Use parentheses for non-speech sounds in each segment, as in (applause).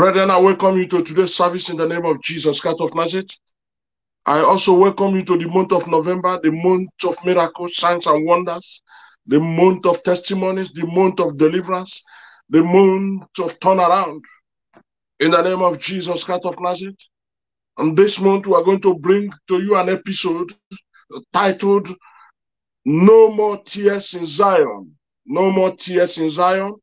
Brethren, I welcome you to today's service in the name of Jesus Christ of Nazareth. I also welcome you to the month of November, the month of miracles, signs, and wonders, the month of testimonies, the month of deliverance, the month of turnaround. In the name of Jesus Christ of Nazareth. And this month, we are going to bring to you an episode titled No More Tears in Zion. No More Tears in Zion.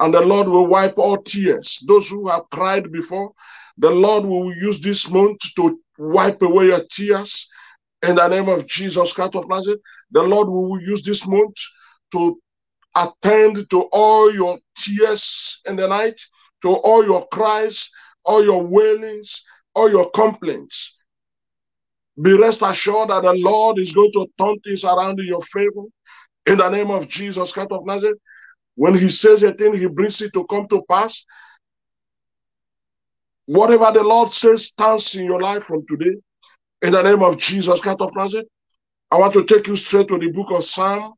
And the Lord will wipe all tears. Those who have cried before, the Lord will use this month to wipe away your tears in the name of Jesus Christ of Nazareth. The Lord will use this month to attend to all your tears in the night, to all your cries, all your wailings, all your complaints. Be rest assured that the Lord is going to turn things around in your favor in the name of Jesus Christ of Nazareth. When He says a thing, He brings it to come to pass. Whatever the Lord says stands in your life from today. In the name of Jesus Christ of Nazareth, I want to take you straight to the book of Psalm,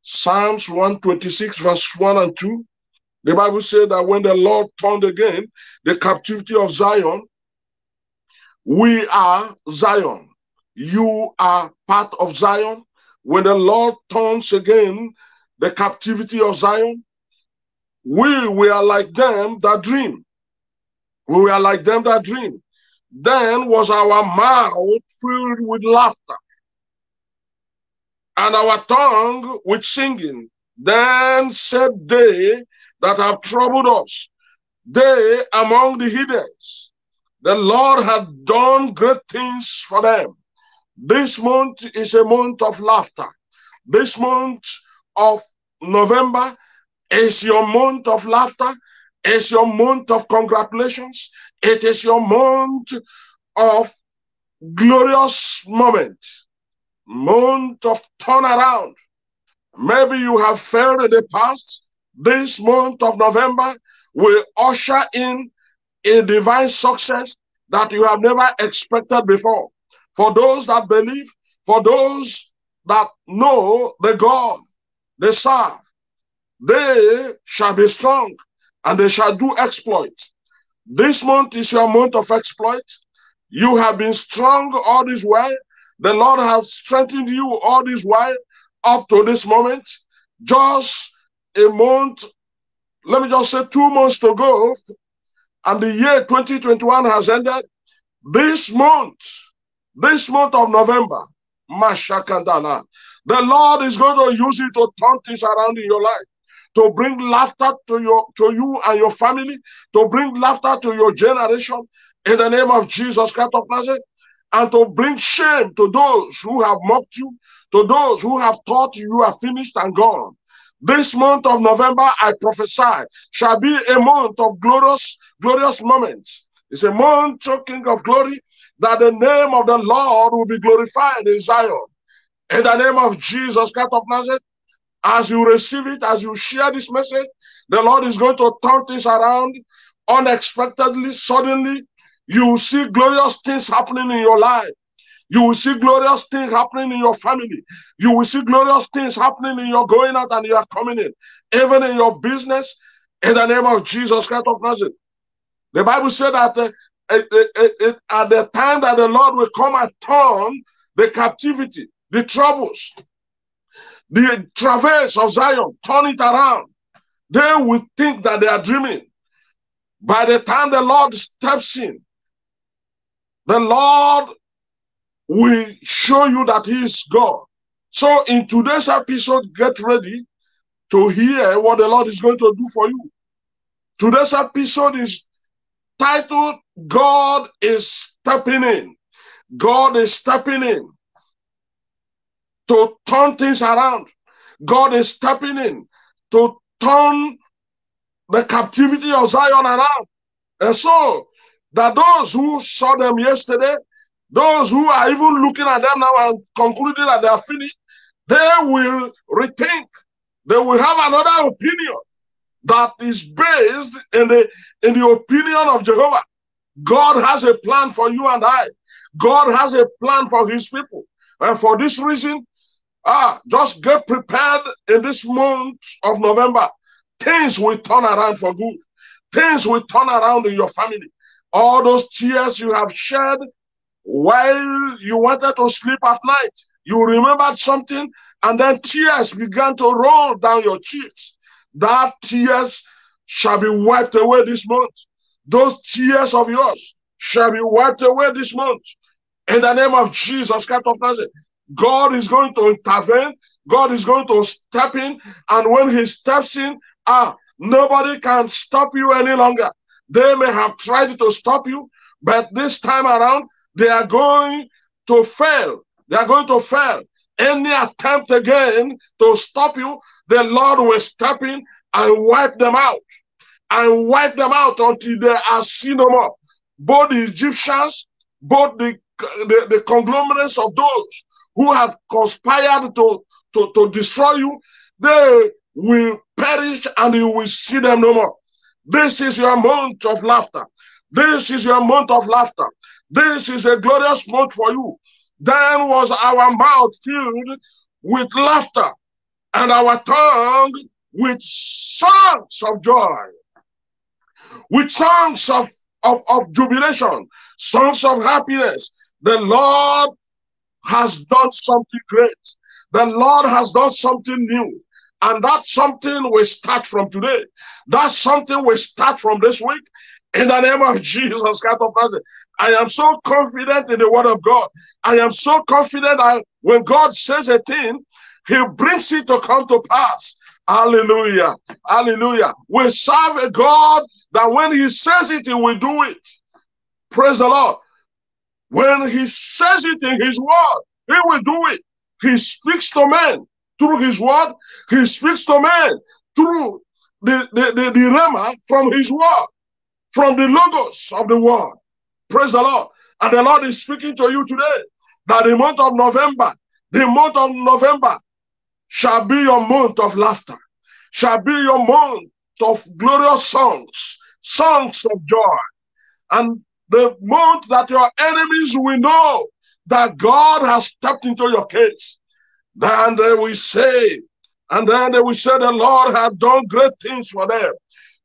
Psalms 126, verse 1 and 2. The Bible said that when the Lord turned again the captivity of Zion, we are Zion. You are part of Zion. When the Lord turns again the captivity of Zion, we were like them that dream. We were like them that dream. Then was our mouth filled with laughter, and our tongue with singing. Then said they that have troubled us, they among the heathens, the Lord had done great things for them. This month is a month of laughter. This month of November is your month of laughter. is your month of congratulations. It is your month of glorious moment, month of turnaround. Maybe you have failed in the past. This month of November will usher in a divine success that you have never expected before. For those that believe, for those that know the God they serve, they shall be strong and they shall do exploit. This month is your month of exploit. You have been strong all this while. The Lord has strengthened you all this while up to this moment. Just a month, let me just say two months to go, and the year 2021 has ended. This month, this month of November, Mashakandala, the Lord is going to use it to turn things around in your life to bring laughter to your to you and your family, to bring laughter to your generation in the name of Jesus Christ of Nazareth, and to bring shame to those who have mocked you, to those who have thought you are finished and gone. This month of November, I prophesy, shall be a month of glorious, glorious moments. It's a month, King of glory, that the name of the Lord will be glorified in Zion. In the name of Jesus Christ of Nazareth, as you receive it, as you share this message, the Lord is going to turn things around unexpectedly, suddenly. You will see glorious things happening in your life. You will see glorious things happening in your family. You will see glorious things happening in your going out and your coming in, even in your business, in the name of Jesus Christ of Nazareth. The Bible said that uh, at the time that the Lord will come and turn the captivity, the troubles, the traverse of Zion, turn it around. They will think that they are dreaming. By the time the Lord steps in, the Lord will show you that He is God. So, in today's episode, get ready to hear what the Lord is going to do for you. Today's episode is titled God is Stepping In. God is stepping in to turn things around. God is stepping in to turn the captivity of Zion around. And so that those who saw them yesterday, those who are even looking at them now and concluding that they are finished, they will rethink. They will have another opinion that is based in the in the opinion of Jehovah. God has a plan for you and I. God has a plan for his people. And for this reason, Ah, just get prepared in this month of November. Things will turn around for good. things will turn around in your family. All those tears you have shed while you wanted to sleep at night, you remembered something, and then tears began to roll down your cheeks. That tears shall be wiped away this month. Those tears of yours shall be wiped away this month. In the name of Jesus Christ of Nazareth, God is going to intervene. God is going to step in. And when He steps in, ah, nobody can stop you any longer. They may have tried to stop you, but this time around, they are going to fail. They are going to fail. Any attempt again to stop you, the Lord will step in and wipe them out. And wipe them out until they are seen no more. Both the Egyptians, both the, the, the conglomerates of those who have conspired to, to, to destroy you, they will perish and you will see them no more. This is your month of laughter. This is your month of laughter. This is a glorious month for you. Then was our mouth filled with laughter and our tongue with songs of joy, with songs of, of, of jubilation, songs of happiness. The Lord has done something great. The Lord has done something new. And that something will start from today. That something will start from this week. In the name of (laughs) Jesus Christ of Nazareth. I am so confident in the word of God. I am so confident that when God says a thing, he brings it to come to pass. Hallelujah. Hallelujah. We serve a God that when he says it, he will do it. Praise the Lord. When he says it in his word, he will do it. He speaks to men through his word. He speaks to men through the, the, the, the rhema from his word, from the logos of the word. Praise the Lord. And the Lord is speaking to you today that the month of November, the month of November shall be your month of laughter, shall be your month of glorious songs, songs of joy. And the month that your enemies will know that God has stepped into your case. Then they will say, and then they will say, the Lord has done great things for them.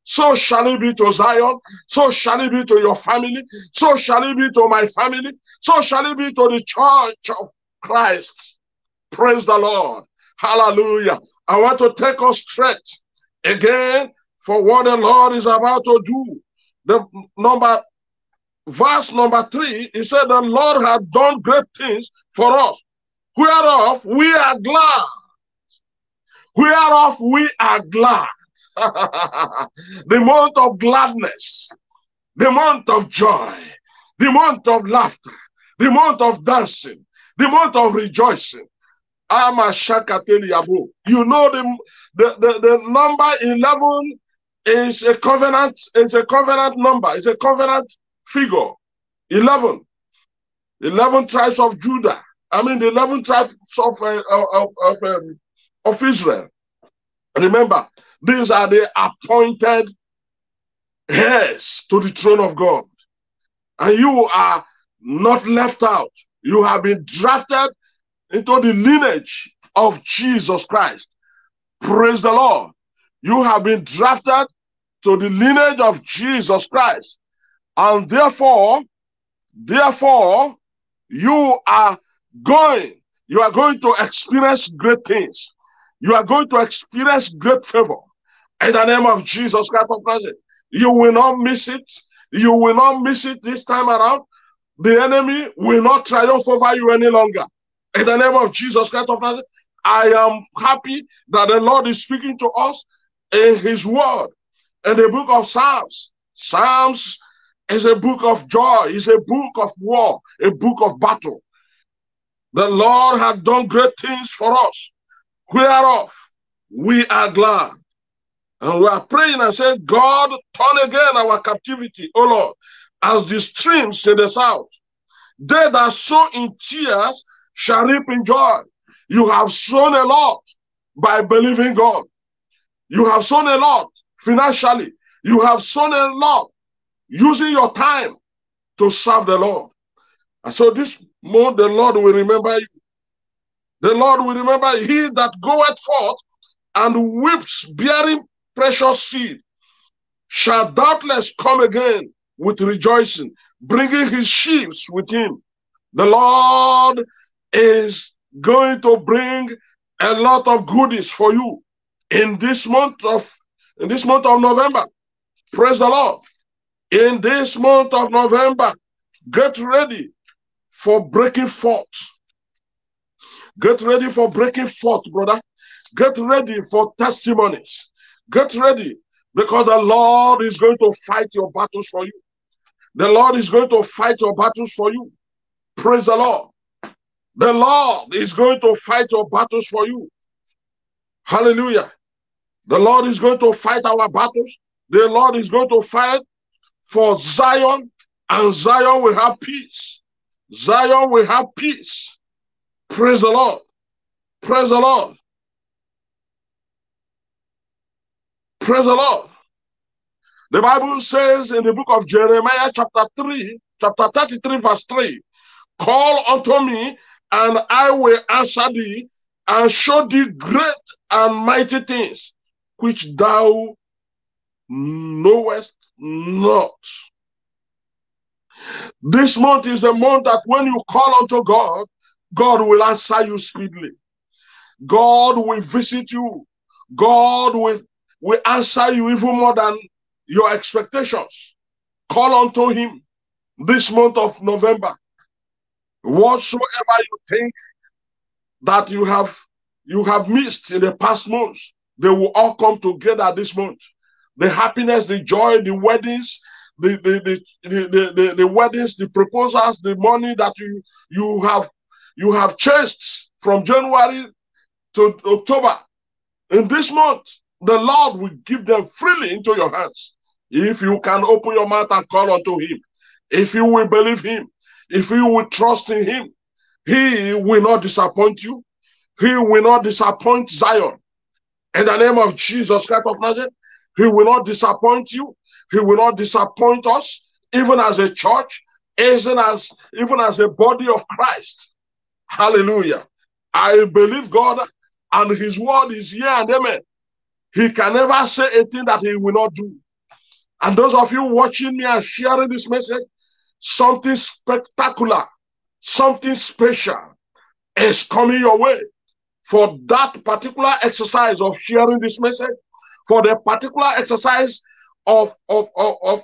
So shall it be to Zion. So shall it be to your family. So shall it be to my family. So shall it be to the church of Christ. Praise the Lord. Hallelujah. I want to take us straight again for what the Lord is about to do. The number, verse number three, he said, The Lord has done great things for us, whereof we are glad. Whereof we are glad. (laughs) the month of gladness, the month of joy, the month of laughter, the month of dancing, the month of rejoicing. You know the, the, the, the number 11 is a covenant, it's a covenant number, it's a covenant figure. 11. 11 tribes of Judah. I mean, the 11 tribes of, uh, of, of, um, of Israel. Remember, these are the appointed heirs to the throne of God. And you are not left out. You have been drafted into the lineage of Jesus Christ. Praise the Lord. You have been drafted to the lineage of Jesus Christ. And therefore, therefore, you are going, you are going to experience great things. You are going to experience great favor. In the name of Jesus Christ of Nazareth, you will not miss it. You will not miss it this time around. The enemy will not triumph over you any longer. In the name of Jesus Christ of Nazareth, I am happy that the Lord is speaking to us in His Word. In the book of Psalms, Psalms is a book of joy, is a book of war, a book of battle. The Lord has done great things for us, whereof we are glad. And we are praying and saying, God, turn again our captivity, O Lord, as the streams in the south. They that sow in tears shall reap in joy. You have sown a lot by believing God. You have sown a lot financially. You have sown a lot using your time to serve the Lord. And so this month, the Lord will remember you. The Lord will remember he that goeth forth and weeps, bearing precious seed shall doubtless come again with rejoicing, bringing his sheaves with him. The Lord is going to bring a lot of goodies for you in this month of in this month of November. Praise the Lord. In this month of November, get ready for breaking forth. Get ready for breaking forth, brother. Get ready for testimonies. Get ready because the Lord is going to fight your battles for you. The Lord is going to fight your battles for you. Praise the Lord. The Lord is going to fight your battles for you. Hallelujah. The Lord is going to fight our battles. The Lord is going to fight for Zion, and Zion will have peace. Zion will have peace. Praise the Lord. Praise the Lord. Praise the Lord. The Bible says in the book of Jeremiah, chapter 3, chapter 33, verse 3 Call unto me, and I will answer thee, and show thee great and mighty things which thou knowest not. This month is the month that when you call unto God, God will answer you speedily. God will visit you. God will will answer you even more than your expectations. Call unto him this month of November. Whatsoever you think that you have you have missed in the past months, they will all come together this month. The happiness, the joy, the weddings, the the, the, the, the, the weddings, the proposals, the money that you you have you have chased from January to October. In this month, the Lord will give them freely into your hands. If you can open your mouth and call unto Him, if you will believe Him, if you will trust in Him, He will not disappoint you. He will not disappoint Zion. In the name of Jesus Christ of Nazareth, He will not disappoint you. He will not disappoint us, even as a church, even as even as a body of Christ. Hallelujah. I believe God, and His word is here and amen. He can never say a thing that he will not do. And those of you watching me and sharing this message, something spectacular, something special is coming your way for that particular exercise of sharing this message, for the particular exercise of, of, of, of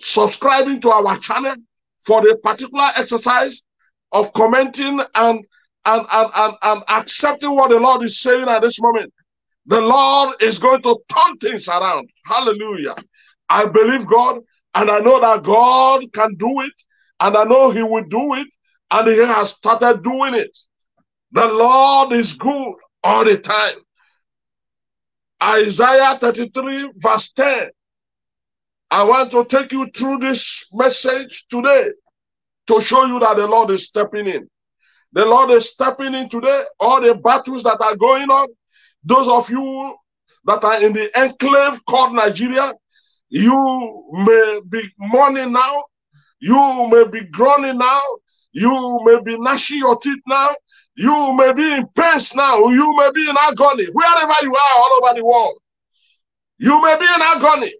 subscribing to our channel, for the particular exercise of commenting and and, and, and, and accepting what the Lord is saying at this moment. The Lord is going to turn things around. Hallelujah. I believe God and I know that God can do it and I know He will do it and He has started doing it. The Lord is good all the time. Isaiah 33, verse 10. I want to take you through this message today to show you that the Lord is stepping in. The Lord is stepping in today. All the battles that are going on, those of you that are in the enclave called Nigeria, you may be mourning now, you may be groaning now, you may be gnashing your teeth now, you may be in pain now, you may be in agony, wherever you are all over the world. You may be in agony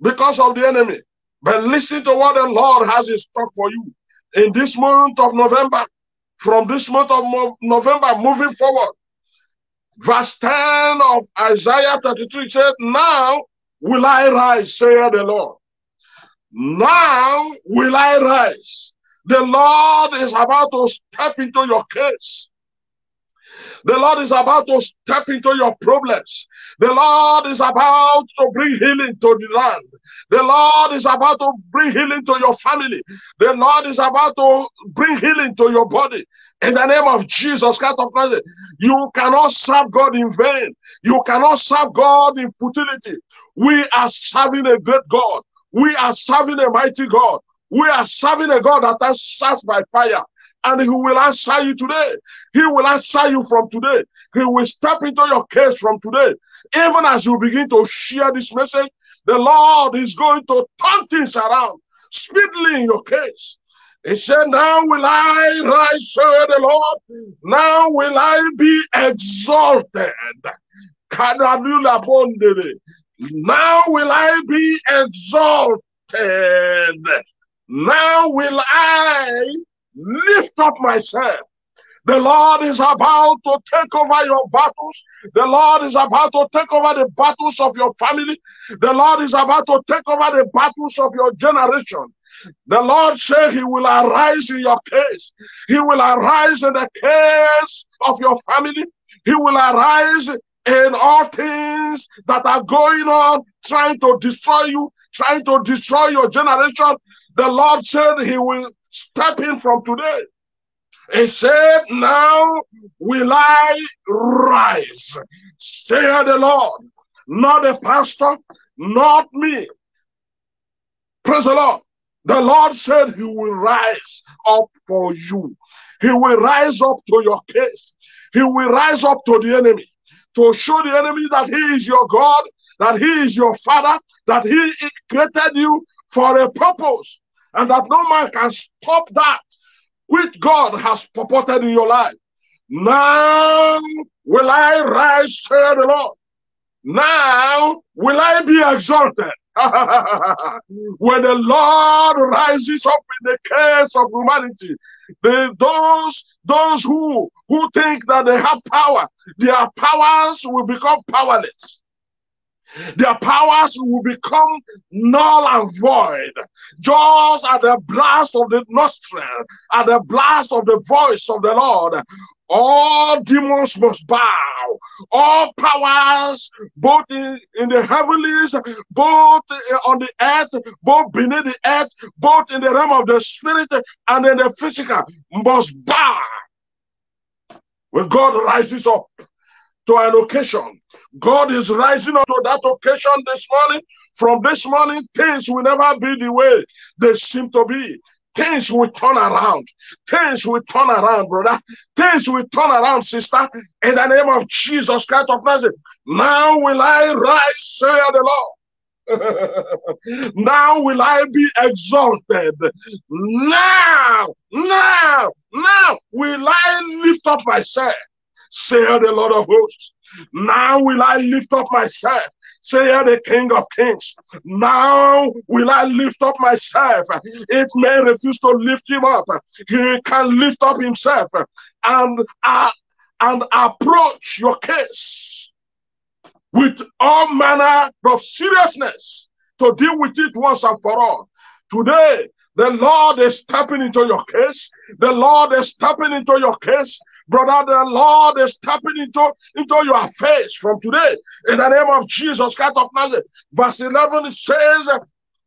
because of the enemy. But listen to what the Lord has in stock for you in this month of November. From this month of November moving forward, verse 10 of Isaiah 33 said, Now will I rise, saith the Lord. Now will I rise. The Lord is about to step into your case. The Lord is about to step into your problems. The Lord is about to bring healing to the land. The Lord is about to bring healing to your family. The Lord is about to bring healing to your body. In the name of Jesus Christ of Nazareth, you cannot serve God in vain. You cannot serve God in futility. We are serving a great God. We are serving a mighty God. We are serving a God that answers by fire. And He will answer you today. He will answer you from today. He will step into your case from today. Even as you begin to share this message, the Lord is going to turn things around speedily in your case. He said, Now will I rise, said the Lord. Now will I be exalted. Now will I be exalted. Now will I lift up myself. The Lord is about to take over your battles. The Lord is about to take over the battles of your family. The Lord is about to take over the battles of your generation. The Lord said He will arise in your case. He will arise in the case of your family. He will arise in all things that are going on, trying to destroy you, trying to destroy your generation. The Lord said He will step in from today. He said, Now will I rise, say the Lord, not the pastor, not me. Praise the Lord. The Lord said He will rise up for you. He will rise up to your case. He will rise up to the enemy to show the enemy that He is your God, that He is your Father, that He created you for a purpose, and that no man can stop that which God has purported in your life. Now will I rise, say the Lord. Now will I be exalted. (laughs) when the Lord rises up in the case of humanity, the, those those who who think that they have power, their powers will become powerless. Their powers will become null and void. Just at the blast of the nostril, at the blast of the voice of the Lord, all demons must bow. All powers, both in, in the heavens, both on the earth, both beneath the earth, both in the realm of the spirit and in the physical, must bow. When God rises up to an occasion, God is rising up to that occasion this morning. From this morning, things will never be the way they seem to be. Things will turn around. Things will turn around, brother. Things will turn around, sister. In the name of Jesus Christ of Nazareth. Now will I rise, say the Lord. (laughs) now will I be exalted. Now, now, now will I lift up myself, say the Lord of hosts. Now will I lift up myself Say, the King of Kings, now will I lift up myself. If men refuse to lift him up, he can lift up himself and, uh, and approach your case with all manner of seriousness to deal with it once and for all. Today, the Lord is stepping into your case. The Lord is stepping into your case. Brother, the Lord is stepping into, into your face from today. In the name of Jesus Christ of Nazareth. Verse 11 says,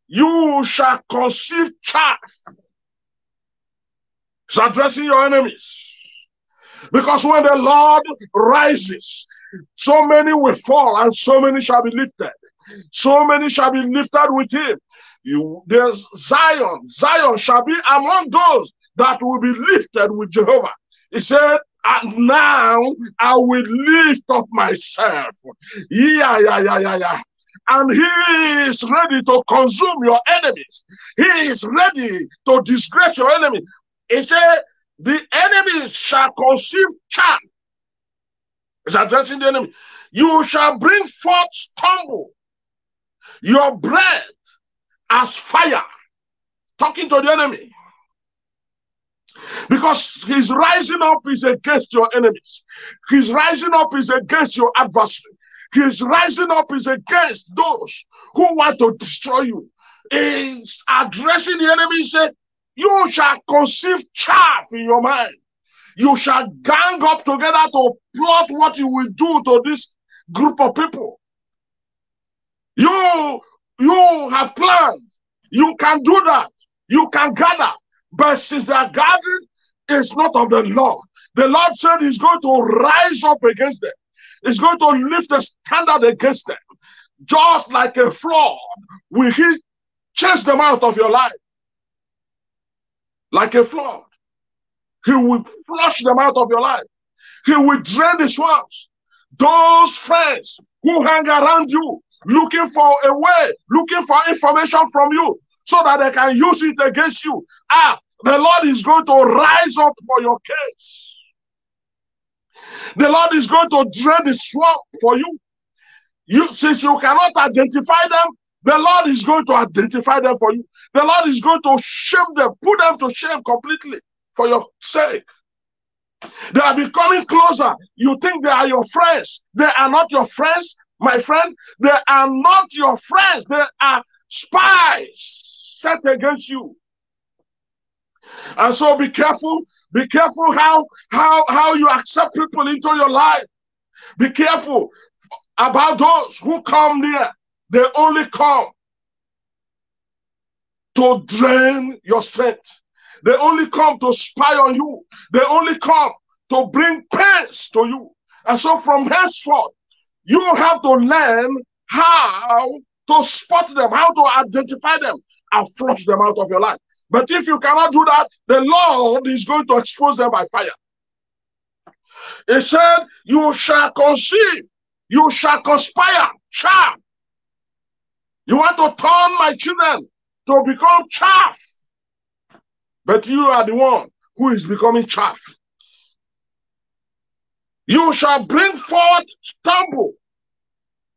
You shall conceive chaff. It's addressing your enemies. Because when the Lord rises, so many will fall and so many shall be lifted. So many shall be lifted with him. You, there's Zion. Zion shall be among those that will be lifted with Jehovah. He said, and now I will lift up myself. Yeah, yeah, yeah, yeah, yeah. And he is ready to consume your enemies. He is ready to disgrace your enemy. He said, The enemies shall conceive chaff. He's addressing the enemy. You shall bring forth stumble. Your bread as fire, talking to the enemy. Because his rising up is against your enemies. His rising up is against your adversary. His rising up is against those who want to destroy you. He's addressing the enemy. He said, You shall conceive chaff in your mind. You shall gang up together to plot what you will do to this group of people. You you have planned. You can do that. You can gather. But since the gathering is not of the Lord, the Lord said He's going to rise up against them. He's going to lift the standard against them. Just like a flood, will He chase them out of your life? Like a flood. He will flush them out of your life. He will drain the swamps. Those friends who hang around you, looking for a way, looking for information from you so that they can use it against you. Ah, the Lord is going to rise up for your case. The Lord is going to drain the swamp for you. You since you cannot identify them, the Lord is going to identify them for you. The Lord is going to shame them, put them to shame completely for your sake. They are becoming closer. You think they are your friends. They are not your friends, my friend. They are not your friends. They are spies set against you. And so be careful. Be careful how how how you accept people into your life. Be careful about those who come near. They only come to drain your strength. They only come to spy on you. They only come to bring pains to you. And so from henceforth, you have to learn how to spot them, how to identify them, and flush them out of your life. But if you cannot do that, the Lord is going to expose them by fire. He said, You shall conceive, you shall conspire, chaff. You want to turn my children to become chaff. But you are the one who is becoming chaff. You shall bring forth stumble.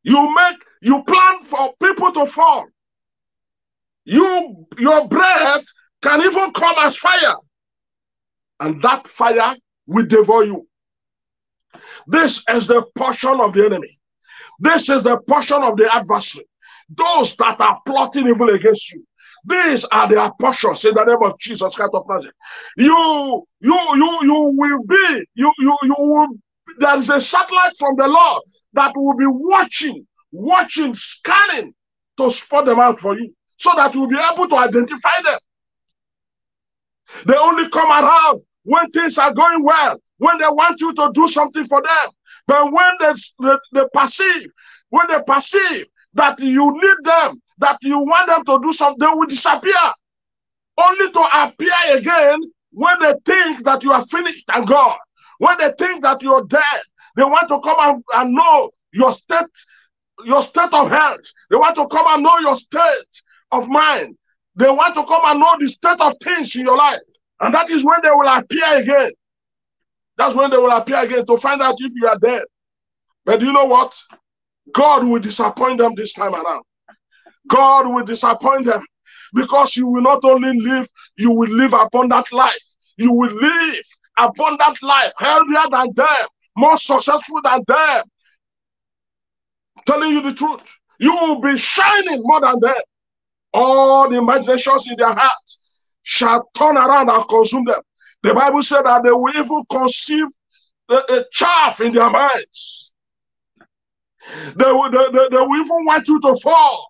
You make, you plan for people to fall. You, your breath can even come as fire. And that fire will devour you. This is the portion of the enemy. This is the portion of the adversary. Those that are plotting evil against you. These are their portions in the name of Jesus Christ of Nazareth. You, you, you, you will be, you, you, you will, there is a satellite from the Lord that will be watching, watching, scanning to spot them out for you so that you'll be able to identify them. They only come around when things are going well, when they want you to do something for them. But when they, they, they perceive, when they perceive that you need them, that you want them to do something, they will disappear. Only to appear again when they think that you are finished and gone. When they think that you're dead, they want to come and, and know your state, your state of health. They want to come and know your state of mind. They want to come and know the state of things in your life. And that is when they will appear again. That's when they will appear again to find out if you are dead. But you know what? God will disappoint them this time around. God will disappoint them because you will not only live, you will live abundant life. You will live abundant life, healthier than them, more successful than them. telling you the truth. You will be shining more than them. All the imaginations in their hearts shall turn around and consume them. The Bible said that they will even conceive a, a chaff in their minds. They will, they, they, they will even want you to fall,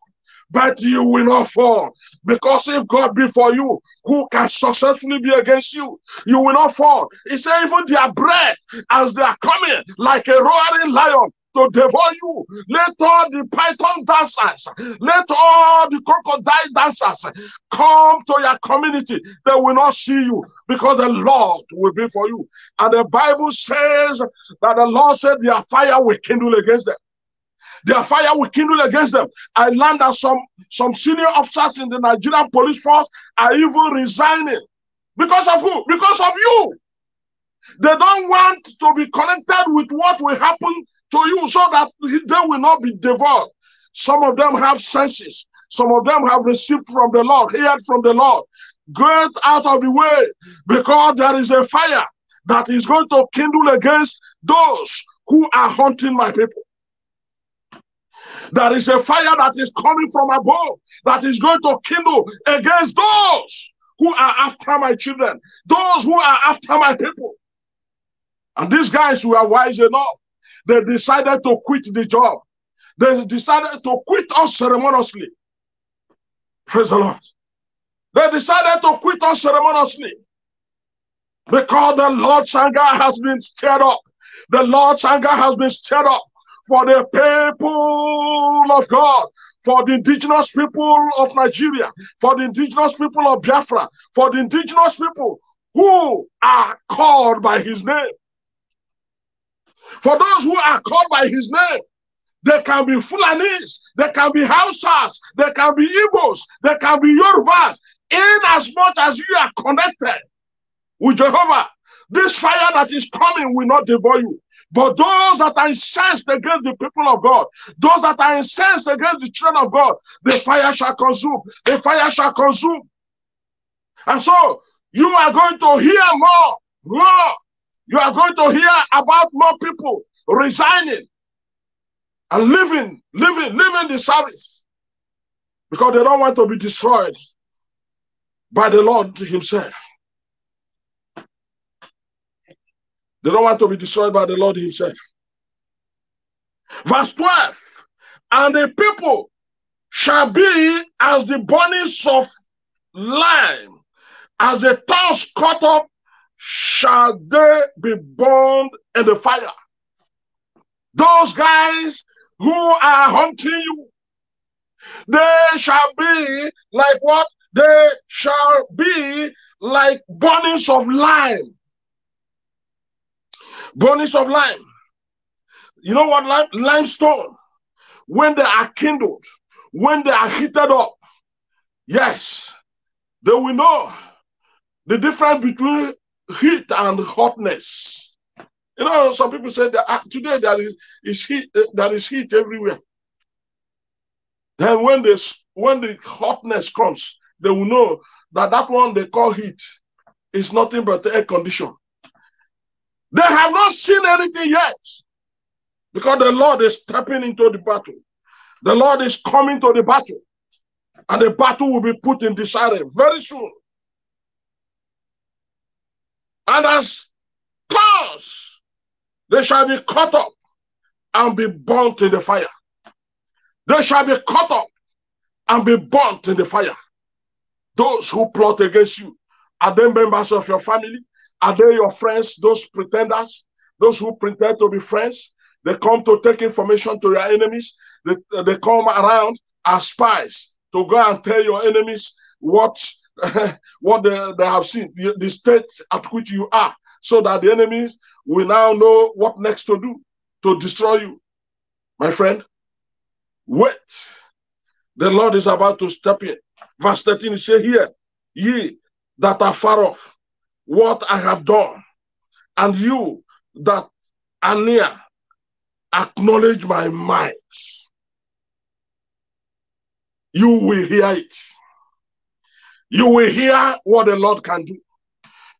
but you will not fall. Because if God be for you, who can successfully be against you? You will not fall. He said, even their breath as they are coming like a roaring lion, to devour you. Let all the python dancers, let all the crocodile dancers come to your community. They will not see you because the Lord will be for you. And the Bible says that the Lord said their fire will kindle against them. Their fire will kindle against them. I learned that some, some senior officers in the Nigerian police force are even resigning. Because of who? Because of you. They don't want to be connected with what will happen to you so that they will not be devoured. Some of them have senses. Some of them have received from the Lord, heard from the Lord. Get out of the way because there is a fire that is going to kindle against those who are hunting my people. There is a fire that is coming from above that is going to kindle against those who are after my children, those who are after my people. And these guys who are wise enough they decided to quit the job. They decided to quit unceremoniously. Praise the Lord. They decided to quit unceremoniously because the Lord's anger has been stirred up. The Lord's anger has been stirred up for the people of God, for the indigenous people of Nigeria, for the indigenous people of Biafra, for the indigenous people who are called by his name. For those who are called by his name, they can be Fulanis, they can be Hausas, they can be Igbos, they can be Yorubas, in as much as you are connected with Jehovah. This fire that is coming will not devour you. But those that are incensed against the people of God, those that are incensed against the children of God, the fire shall consume. The fire shall consume. And so you are going to hear more, more. You are going to hear about more people resigning and living, living, living the service because they don't want to be destroyed by the Lord Himself. They don't want to be destroyed by the Lord Himself. Verse 12 And the people shall be as the burnings of lime, as the thorns cut up, shall they be burned in the fire. Those guys who are hunting you, they shall be like what? They shall be like burnings of lime. Burnings of lime. You know what lime? Limestone. When they are kindled, when they are heated up, yes, they will know the difference between heat and hotness. You know, some people say that uh, today there is, is heat, uh, there is heat everywhere. Then when this when the hotness comes, they will know that that one they call heat is nothing but air condition. They have not seen anything yet because the Lord is stepping into the battle. The Lord is coming to the battle, and the battle will be put in disarray very soon. And as cause, they shall be cut up and be burnt in the fire. They shall be cut up and be burnt in the fire. Those who plot against you, are they members of your family? Are they your friends, those pretenders, those who pretend to be friends? They come to take information to your enemies. They, they come around as spies to go and tell your enemies what (laughs) what they, they have seen, the, state at which you are, so that the enemies will now know what next to do to destroy you. My friend, wait. The Lord is about to step in. Verse 13 is say here, ye that are far off, what I have done, and you that are near, acknowledge my might. You will hear it. You will hear what the Lord can do.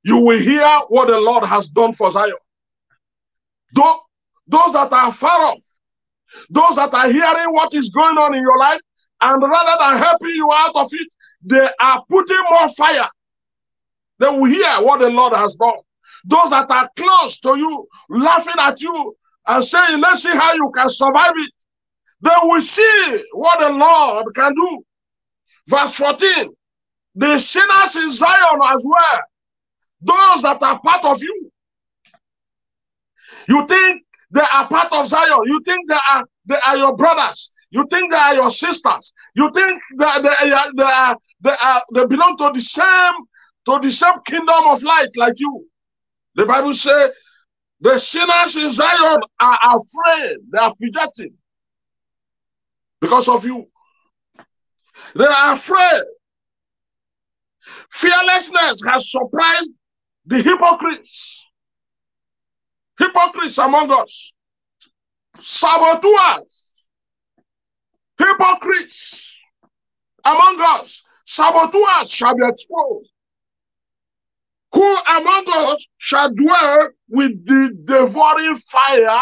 You will hear what the Lord has done for Zion. Those that are far off, those that are hearing what is going on in your life, and rather than helping you out of it, they are putting more fire. They will hear what the Lord has done. Those that are close to you, laughing at you and saying, Let's see how you can survive it. They will see what the Lord can do. Verse 14 the sinners in Zion as well, those that are part of you. You think they are part of Zion. You think they are they are your brothers. You think they are your sisters. You think that they, are, they, are, they, are, they belong to the same to the same kingdom of light like you. The Bible says the sinners in Zion are afraid. They are fidgeting because of you. They are afraid. Fearlessness has surprised the hypocrites. Hypocrites among us. Saboteurs. Hypocrites among us. Saboteurs shall be exposed. Who among us shall dwell with the devouring fire?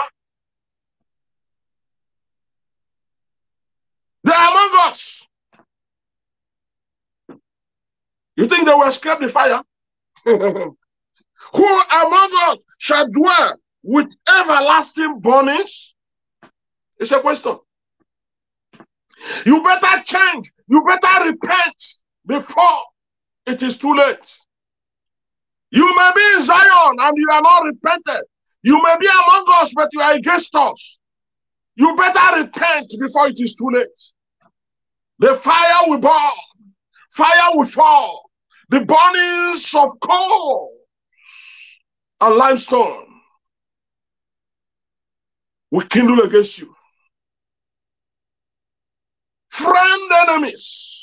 They among us. You think they will escape the fire? (laughs) Who among us shall dwell with everlasting burnings? It's a question. You better change. You better repent before it is too late. You may be in Zion and you are not repented. You may be among us, but you are against us. You better repent before it is too late. The fire will burn. Fire will fall. The burnings of coal and limestone will kindle against you. Friend enemies,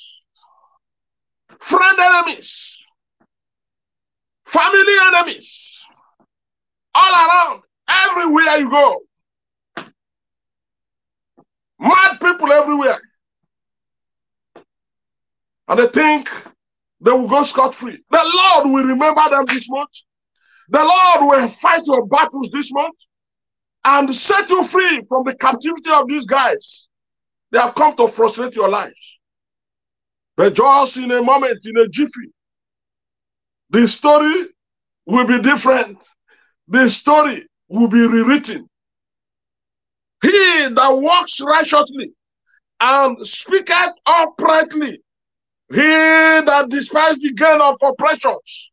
friend enemies, family enemies, all around, everywhere you go. Mad people everywhere. And they think they will go scot free. The Lord will remember them this month. The Lord will fight your battles this month and set you free from the captivity of these guys. They have come to frustrate your lives. But just in a moment, in a jiffy, the story will be different. The story will be rewritten. He that walks righteously and speaketh uprightly, he that despises the gain of oppressions,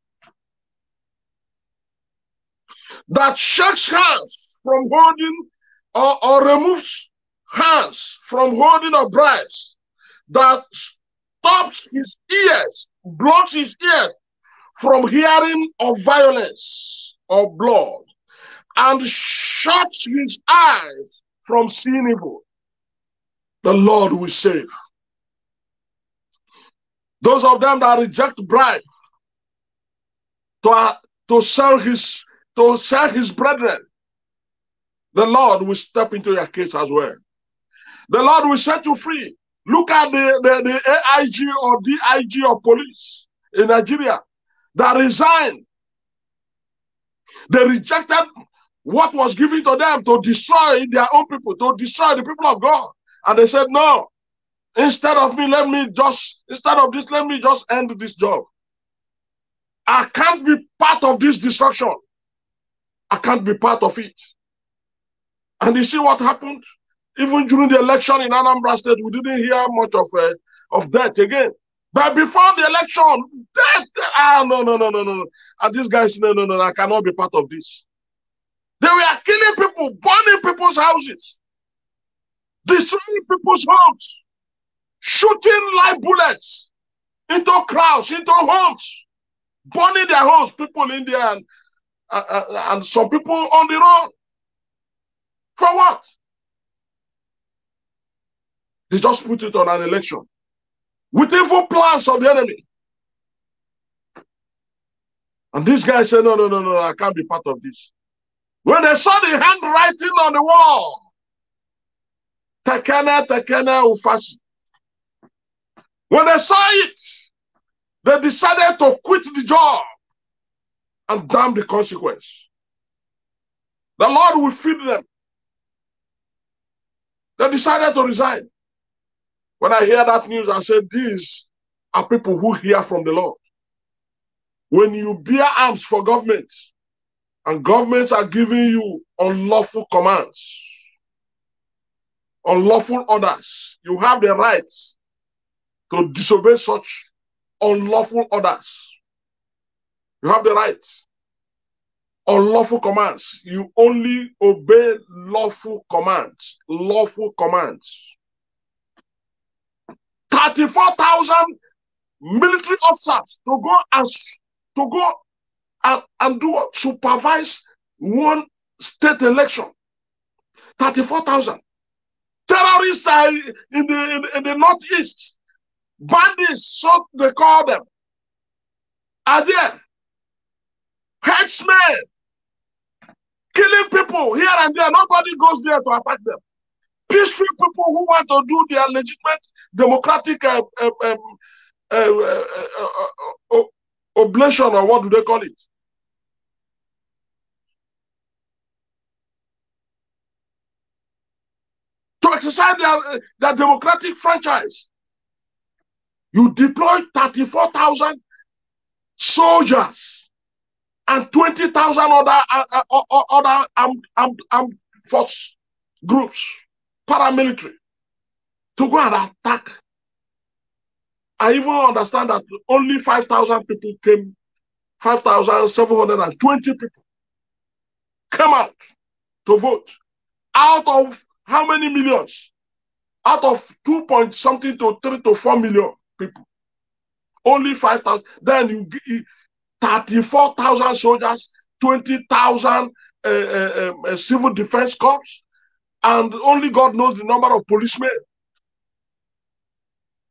that shakes hands from holding or, or removes hands from holding of bribes, that stops his ears, blocks his ears from hearing of violence or blood, and shuts his eyes from seeing evil. The Lord will save. Those of them that reject bribe to, uh, to sell his to sell his brethren, the Lord will step into your case as well. The Lord will set you free. Look at the, the, the AIG or DIG of police in Nigeria that resigned. They rejected what was given to them to destroy their own people, to destroy the people of God. And they said, No, instead of me, let me just, instead of this, let me just end this job. I can't be part of this destruction. I can't be part of it. And you see what happened? Even during the election in Anambra State, we didn't hear much of uh, of that again. But before the election, that ah no no no no no. And these guys, no no no, I cannot be part of this. They were killing people, burning people's houses, destroying people's homes, shooting live bullets into crowds, into homes, burning their homes. People in there and uh, uh, and some people on the road. For what? They just put it on an election with evil plans of the enemy. And this guy said, No, no, no, no, I can't be part of this. When they saw the handwriting on the wall, Takana, Takana, Ufasi. When they saw it, they decided to quit the job and damn the consequence. The Lord will feed them. They decided to resign. When I hear that news, I said, These are people who hear from the Lord. When you bear arms for government, and governments are giving you unlawful commands, unlawful orders, you have the right to disobey such unlawful orders. You have the right. Unlawful commands. You only obey lawful commands. Lawful commands. 34,000 military officers to go and to go and, and do? Supervise one state election. 34,000. Terrorists are in the, in, in the northeast. Bandits, so they call them, are there. Headsmen killing people here and there. Nobody goes there to attack them peaceful people who want to do their legitimate democratic uh, uh, um, uh, oblation, or what do they call it? To exercise their, their democratic franchise. You deploy 34,000 soldiers and 20,000 other, uh, other armed, armed, armed force groups paramilitary to go and attack. I even understand that only 5,000 people came, 5,720 people came out to vote. Out of how many millions? Out of 2 point something to 3 to 4 million people. Only 5,000. Then you, you 34,000 soldiers, 20,000 uh, eh, uh, eh, uh, eh, civil defense corps, and only God knows the number of policemen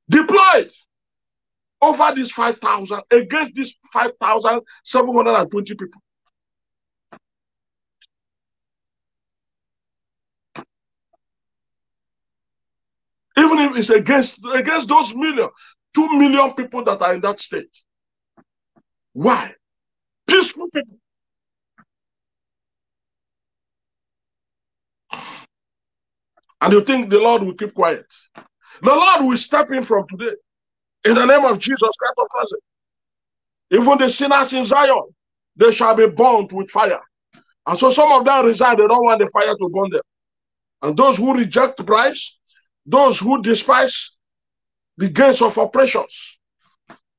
deployed over these 5,000 against these 5,720 people. Even if it's against against those million, two million people that are in that state. Why? Peaceful people. And you think the Lord will keep quiet. The Lord will step in from today. In the name of Jesus Christ of Nazareth. Even the sinners in Zion, they shall be burnt with fire. And so some of them resign, they don't want the fire to burn them. And those who reject bribes, those who despise the gains of oppressions,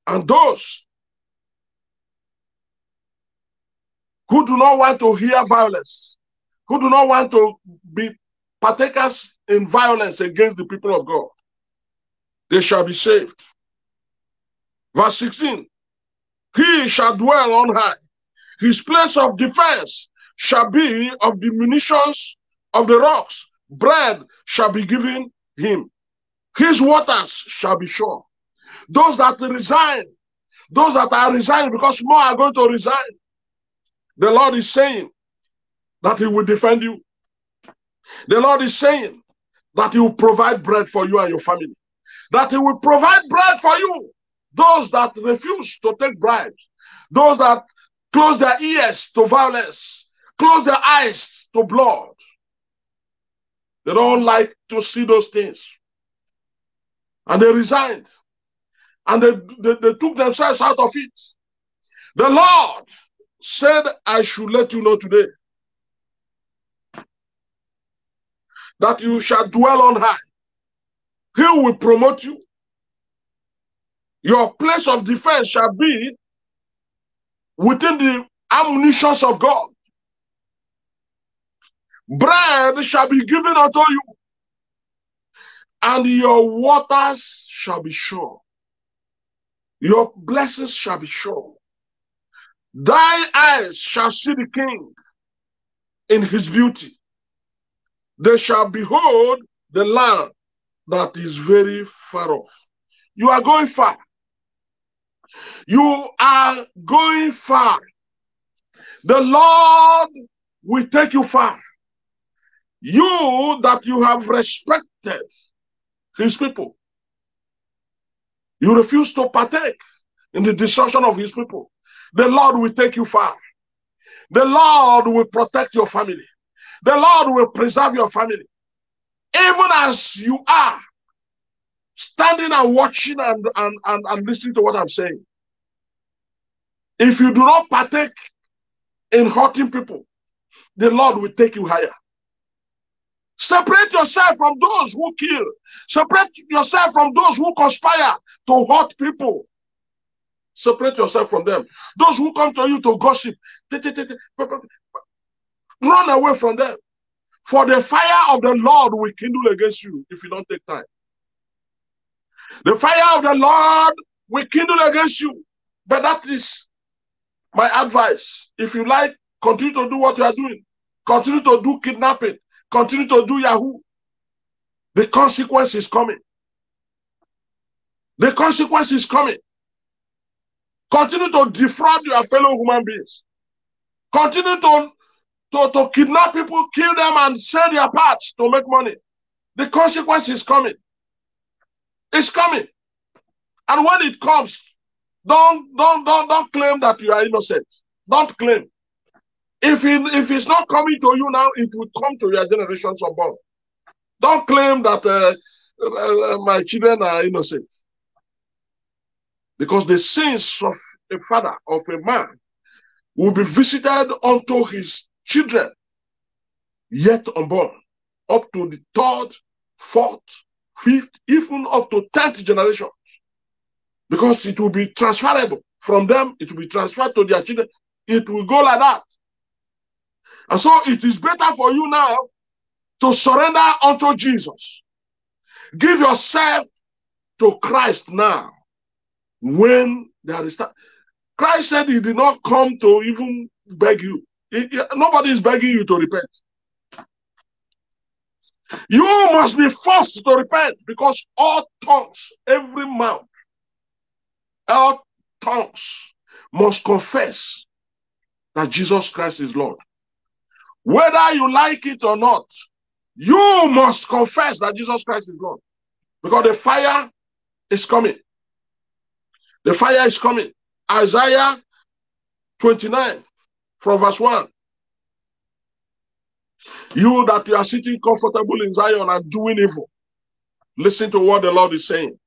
and those who do not want to hear violence, who do not want to be partakers in violence against the people of God, they shall be saved. Verse 16 He shall dwell on high, his place of defense shall be of the munitions of the rocks, bread shall be given him, his waters shall be sure. Those that resign, those that are resigning, because more are going to resign, the Lord is saying that He will defend you. The Lord is saying that He will provide bread for you and your family. That He will provide bread for you. Those that refuse to take bribes, those that close their ears to violence, close their eyes to blood. They don't like to see those things. And they resigned. And they, they, they took themselves out of it. The Lord said, I should let you know today that you shall dwell on high. He will promote you. Your place of defense shall be within the ammunitions of God. Bread shall be given unto you, and your waters shall be sure. Your blessings shall be sure. Thy eyes shall see the king in his beauty. They shall behold the land that is very far off. You are going far. You are going far. The Lord will take you far. You that you have respected his people, you refuse to partake in the destruction of his people. The Lord will take you far. The Lord will protect your family. The Lord will preserve your family. Even as you are standing and watching and, and, and, and listening to what I'm saying. If you do not partake in hurting people, the Lord will take you higher. Separate yourself from those who kill. Separate yourself from those who conspire to hurt people. Separate yourself from them. Those who come to you to gossip, run away from them. For the fire of the Lord will kindle against you if you don't take time. The fire of the Lord will kindle against you. But that is my advice. If you like, continue to do what you are doing. Continue to do kidnapping. Continue to do Yahoo. The consequence is coming. The consequence is coming. Continue to defraud your fellow human beings. Continue to, to, to kidnap people, kill them, and sell their parts to make money. The consequence is coming. It's coming. And when it comes, don't don't don't don't claim that you are innocent. Don't claim. If it, if it's not coming to you now, it will come to your generations unborn. Don't claim that uh, uh, uh, my children are innocent. Because the sins of a father, of a man, will be visited unto his children, yet unborn, up to the third, fourth, fifth, even up to tenth generation. Because it will be transferable from them, it will be transferred to their children. It will go like that. And so it is better for you now to surrender unto Jesus. Give yourself to Christ now when there is time. Christ said he did not come to even beg you. He, he, nobody is begging you to repent. You must be forced to repent because all tongues, every mouth, all tongues must confess that Jesus Christ is Lord. Whether you like it or not, you must confess that Jesus Christ is Lord. Because the fire is coming. The fire is coming. Isaiah 29 from verse 1. You that you are sitting comfortable in Zion and doing evil, listen to what the Lord is saying.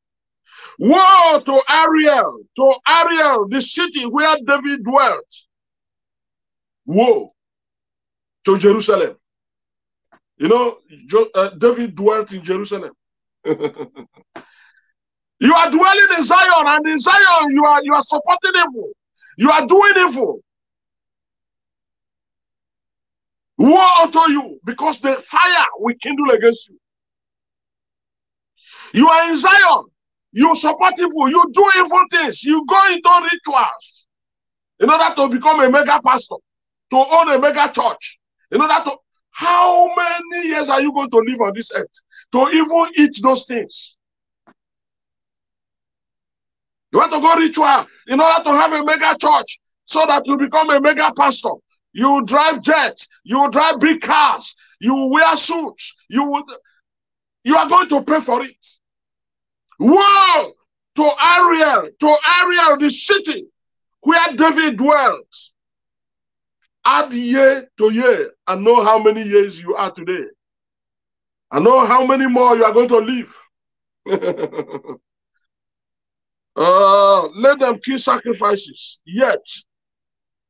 Woe to Ariel, to Ariel, the city where David dwelt. Woe to Jerusalem. You know, uh, David dwelt in Jerusalem. (laughs) you are dwelling in Zion, and in Zion you are you are supporting evil. You are doing evil. Woe to you, because the fire will kindle against you. You are in Zion. You support evil. You do evil things. You go into rituals in order to become a mega pastor, to own a mega church. In order to, how many years are you going to live on this earth to even eat those things? You want to go ritual in order to have a mega church so that you become a mega pastor. You drive jets, you drive big cars, you wear suits, you would, you are going to pay for it. Woe to Ariel, to Ariel, the city where David dwelt. Add year to year and know how many years you are today. I know how many more you are going to live. (laughs) uh, let them kill sacrifices, yet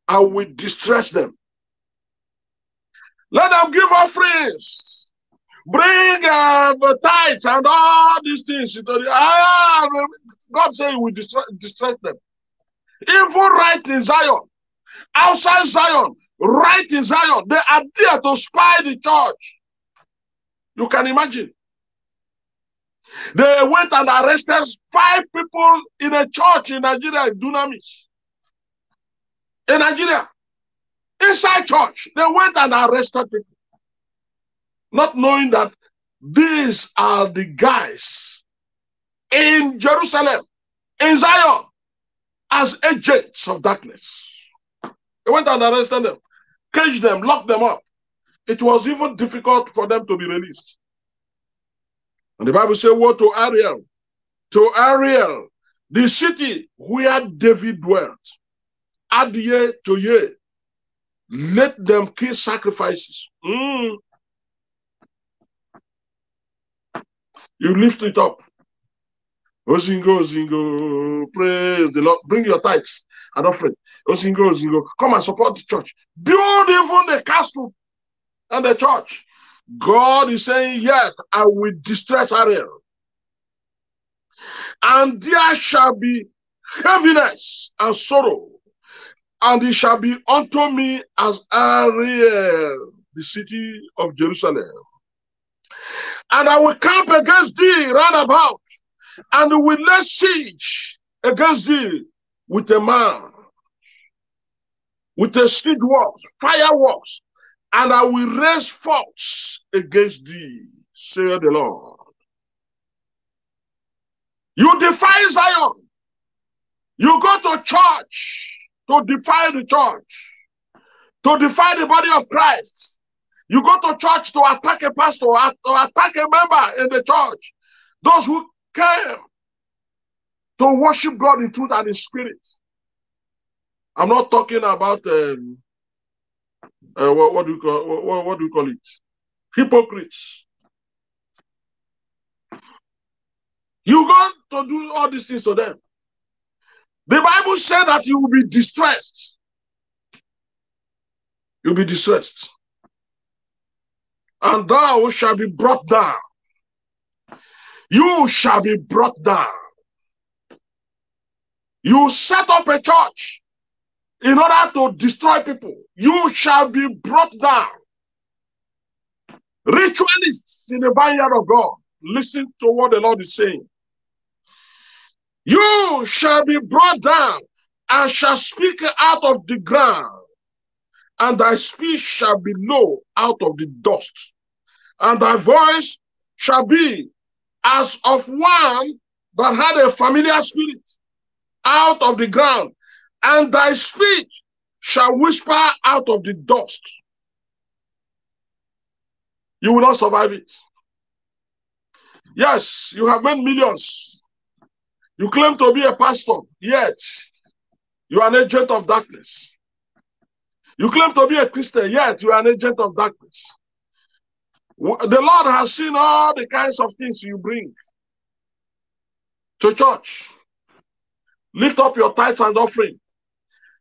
I will distress them. Let them give offerings. Bring uh, tithes and all these things. Ah, God said we distress, distress them. Even right in Zion, outside Zion, right in Zion, they are there to spy the church. You can imagine. They went and arrested five people in a church in Nigeria, in Dunamis in Nigeria, inside church, they went and arrested people, not knowing that these are the guys in Jerusalem, in Zion, as agents of darkness. They went and arrested them, caged them, lock them up. It was even difficult for them to be released. And the Bible says, Woe to Ariel, to Ariel, the city where David dwelt add year to year. Let them kill sacrifices. Mm. You lift it up. Oh, Ozingo, Ozingo, praise the Lord. Bring your tithes and offering. Oh, Ozingo, Ozingo, come and support the church. Build even the castle and the church. God is saying, Yes, I will distress Ariel. And there shall be heaviness and sorrow and it shall be unto me as Ariel, the city of Jerusalem. And I will camp against thee round about, and we will lay siege against thee with a man, with a siege works, fireworks, and I will raise forts against thee, saith the Lord. You defy Zion. You go to church to defy the church, to defy the body of Christ. You go to church to attack a pastor, or attack a member in the church. Those who to worship God in truth and in spirit. I'm not talking about um, uh, what, what, do you call what, what do you call it? Hypocrites. You go to do all these things to them. The Bible said that you will be distressed. You'll be distressed. And thou shall be brought down. You shall be brought down. You set up a church in order to destroy people. You shall be brought down. Ritualists in the vineyard of God, listen to what the Lord is saying. You shall be brought down and shall speak out of the ground, and thy speech shall be low out of the dust, and thy voice shall be as of one that had a familiar spirit out of the ground, and thy speech shall whisper out of the dust. You will not survive it. Yes, you have made millions. You claim to be a pastor, yet you are an agent of darkness. You claim to be a Christian, yet you are an agent of darkness. The Lord has seen all the kinds of things you bring to church. Lift up your tithes and offering.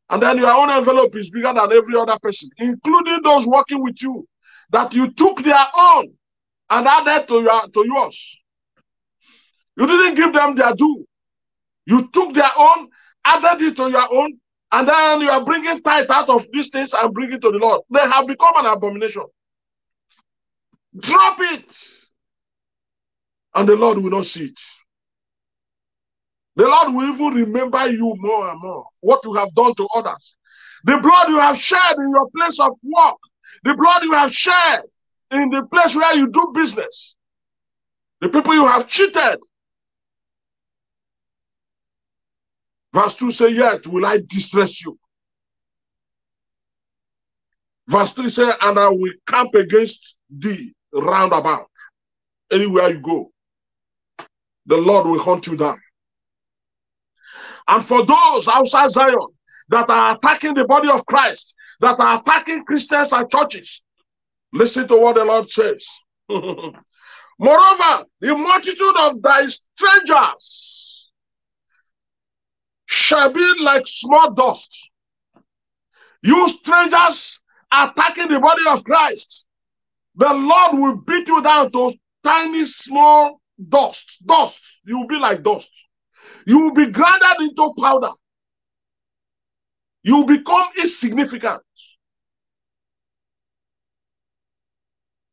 And then your own envelope is bigger than every other person, including those working with you, that you took their own and added to your to yours. You didn't give them their due. You took their own, added it to your own, and then you are bringing tithe out of these things and bring it to the Lord. They have become an abomination. Drop it, and the Lord will not see it. The Lord will even remember you more and more, what you have done to others. The blood you have shed in your place of work, the blood you have shed in the place where you do business, the people you have cheated. Verse 2 says, Yet will I distress you. Verse 3 says, And I will camp against thee round about. Anywhere you go, the Lord will hunt you down. And for those outside Zion that are attacking the body of Christ, that are attacking Christians and churches, listen to what the Lord says. (laughs) Moreover, the multitude of thy strangers shall be like small dust. You strangers attacking the body of Christ, the Lord will beat you down to tiny, small dust. Dust. You will be like dust. You will be grounded into powder. You will become insignificant.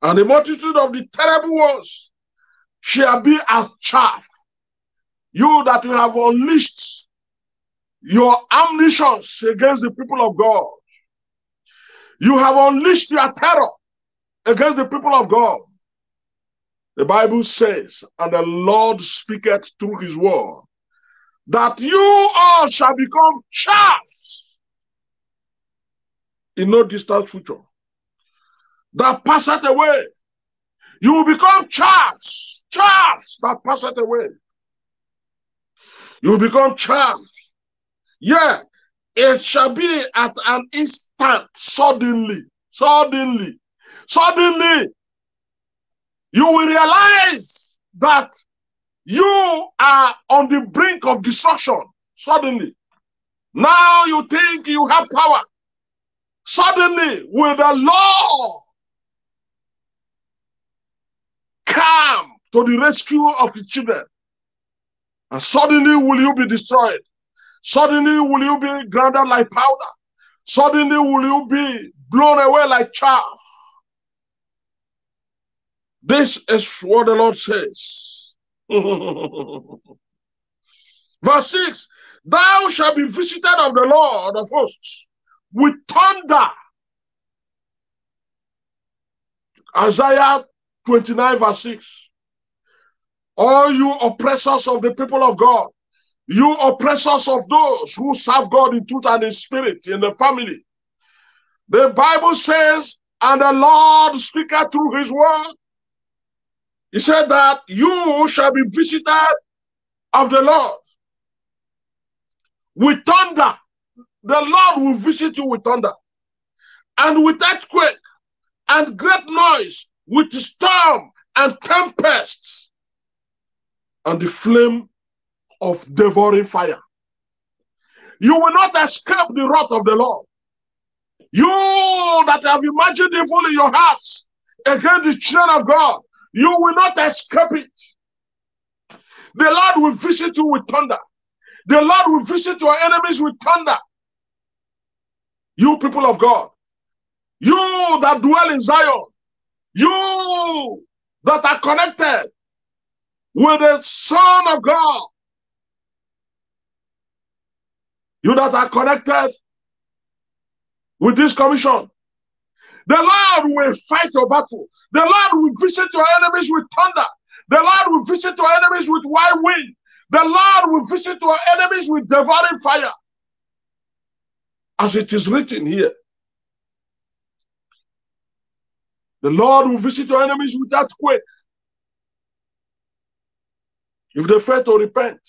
And the multitude of the terrible ones shall be as chaff. You that you have unleashed your ammunitions against the people of God. You have unleashed your terror against the people of God. The Bible says, and the Lord speaketh through his word, that you all shall become chaffs in no distant future. That passeth away. You will become chaffs, chaffs that passeth away. You will become chaffs. Yeah, it shall be at an instant, suddenly, suddenly, suddenly. You will realize that you are on the brink of destruction suddenly. Now you think you have power. Suddenly, will the law come to the rescue of the children? And suddenly will you be destroyed. Suddenly will you be grounded like powder. Suddenly will you be blown away like chaff. This is what the Lord says. (laughs) Verse 6 Thou shalt be visited of the Lord of hosts with thunder. Isaiah 29, verse 6. All you oppressors of the people of God, you oppressors of those who serve God in truth and in spirit in the family. The Bible says, and the Lord speaketh through his word he said that you shall be visited of the Lord with thunder. The Lord will visit you with thunder and with earthquake and great noise, with storm and tempest and the flame of devouring fire. You will not escape the wrath of the Lord. You that have imagined evil in your hearts against the children of God, you will not escape it. The Lord will visit you with thunder. The Lord will visit your enemies with thunder. You people of God, you that dwell in Zion, you that are connected with the Son of God, you that are connected with this commission, the Lord will fight your battle. The Lord will visit your enemies with thunder. The Lord will visit your enemies with wild wind. The Lord will visit your enemies with devouring fire. As it is written here. The Lord will visit your enemies with earthquake. if they fail to repent.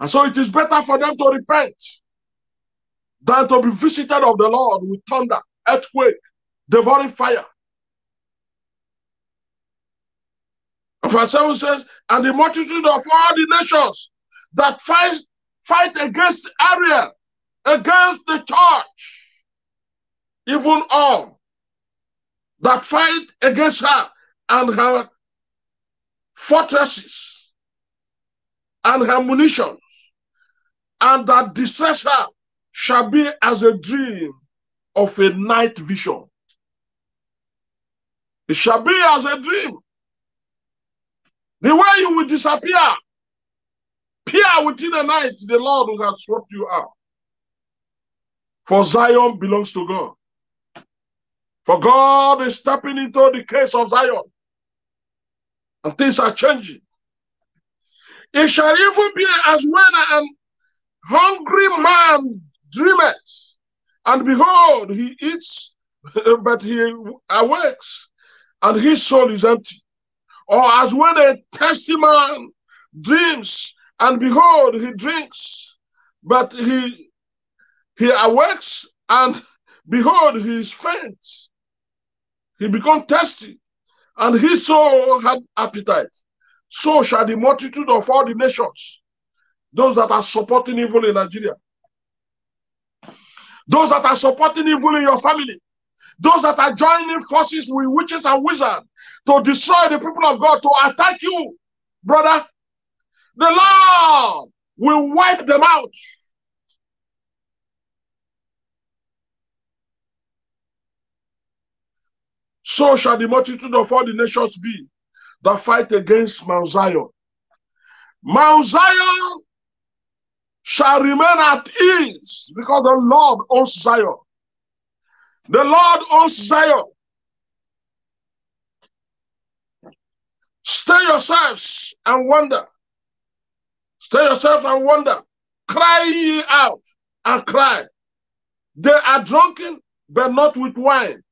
And so it is better for them to repent than to be visited of the Lord with thunder, earthquake, devouring fire. Verse 7 says, And the multitude of all the nations that fight, fight against Ariel, against the church, even all that fight against her and her fortresses and her munitions, and that distress her shall be as a dream of a night vision. It shall be as a dream. The way you will disappear, peer within the night, the Lord will have swept you out. For Zion belongs to God. For God is stepping into the case of Zion. And things are changing. It shall even be as when an hungry man dreameth, and behold, he eats, (laughs) but he awakes, and his soul is empty. Or as when a thirsty man dreams, and behold, he drinks, but he he awakes, and behold, he is faint. He become thirsty, and his soul had appetite. So shall the multitude of all the nations, those that are supporting evil in Nigeria, those that are supporting evil in your family, those that are joining forces with witches and wizards to destroy the people of God, to attack you, brother, the Lord will wipe them out. So shall the multitude of all the nations be that fight against Mount Zion. Mount Zion shall remain at ease because the Lord owns Zion. The Lord owns Zion. Stay yourselves and wonder. Stay yourselves and wonder. Cry ye out and cry. They are drunken, but not with wine.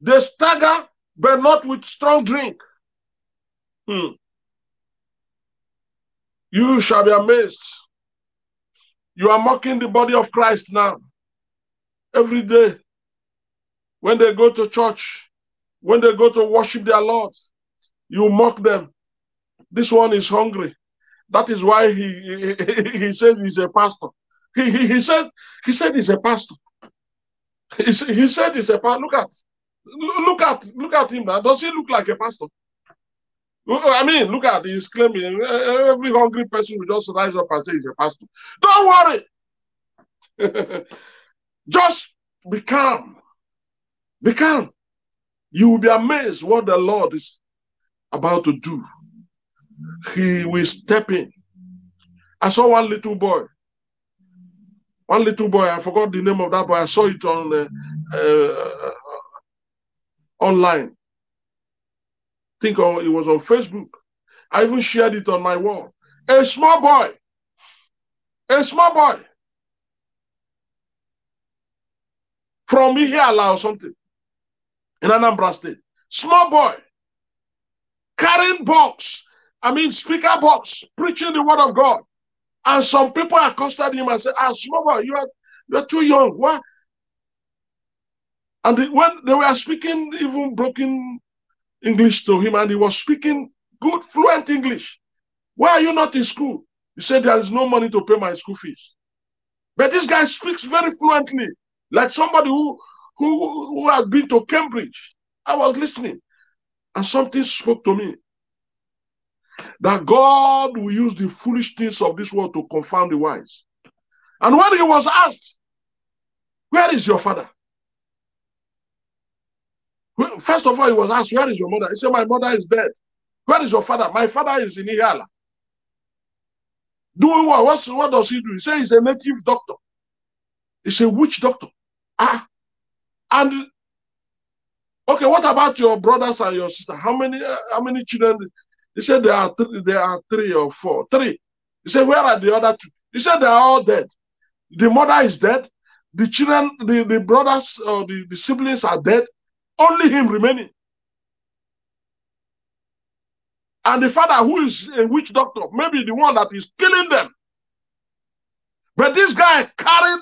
They stagger, but not with strong drink. Hmm. You shall be amazed. You are mocking the body of Christ now. Every day. When they go to church, when they go to worship their Lord, you mock them. This one is hungry. That is why he he, he said he's a pastor. He, he, he said he said he's a pastor. He, he said he's a pastor. Look at look at look at him now. Does he look like a pastor? I mean, look at he's claiming every hungry person will just rise up and say he's a pastor. Don't worry. (laughs) just be calm. Be calm. You will be amazed what the Lord is about to do. He will step in. I saw one little boy. One little boy, I forgot the name of that boy. I saw it on uh, uh, online. Think it was on Facebook. I even shared it on my wall. A small boy. A small boy. From Ihiala or something. In Anambra State. Small boy carrying box, I mean speaker box, preaching the word of God. And some people accosted him and said, Ah, Smova, you are you're too young. What? And when they were speaking even broken English to him, and he was speaking good, fluent English. Why are you not in school? He said, There is no money to pay my school fees. But this guy speaks very fluently, like somebody who who, who had been to Cambridge. I was listening. And something spoke to me that God will use the foolish things of this world to confound the wise. And when he was asked, Where is your father? First of all, he was asked, Where is your mother? He said, My mother is dead. Where is your father? My father is in Ihiala. Doing what? What's, what does he do? He says he's a native doctor. He's a witch doctor. Ah. And Okay, what about your brothers and your sister? How many uh, how many children? He said there are three, there are three or four. Three. He said, Where are the other two? He said they are all dead. The mother is dead, the children, the, the brothers or the, the siblings are dead, only him remaining. And the father, who is a witch doctor, maybe the one that is killing them. But this guy carried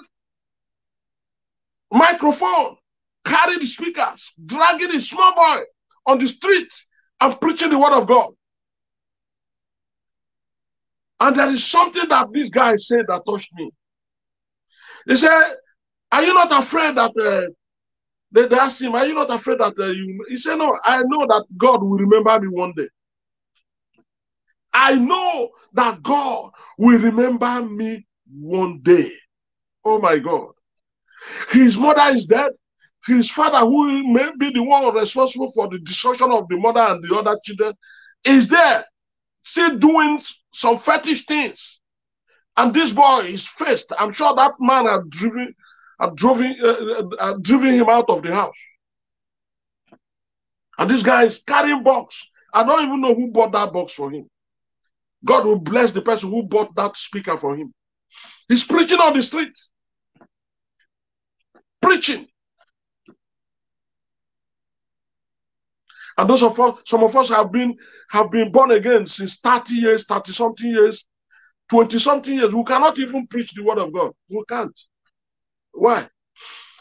microphone, carried speakers, dragging a small boy on the street and preaching the word of God. And there is something that this guy said that touched me. He said, Are you not afraid that uh, they, they asked him, Are you not afraid that uh, you? He said, No, I know that God will remember me one day. I know that God will remember me one day. Oh my God. His mother is dead. His father, who may be the one responsible for the destruction of the mother and the other children, is there, still doing some fetish things. And this boy is faced. I'm sure that man had driven, had driven, uh, uh, driven him out of the house. And this guy is carrying box. I don't even know who bought that box for him. God will bless the person who bought that speaker for him. He's preaching on the street. Preaching. And those of us, some of us have been have been born again since 30 years, 30 something years, 20 something years. We cannot even preach the word of God. We can't. Why?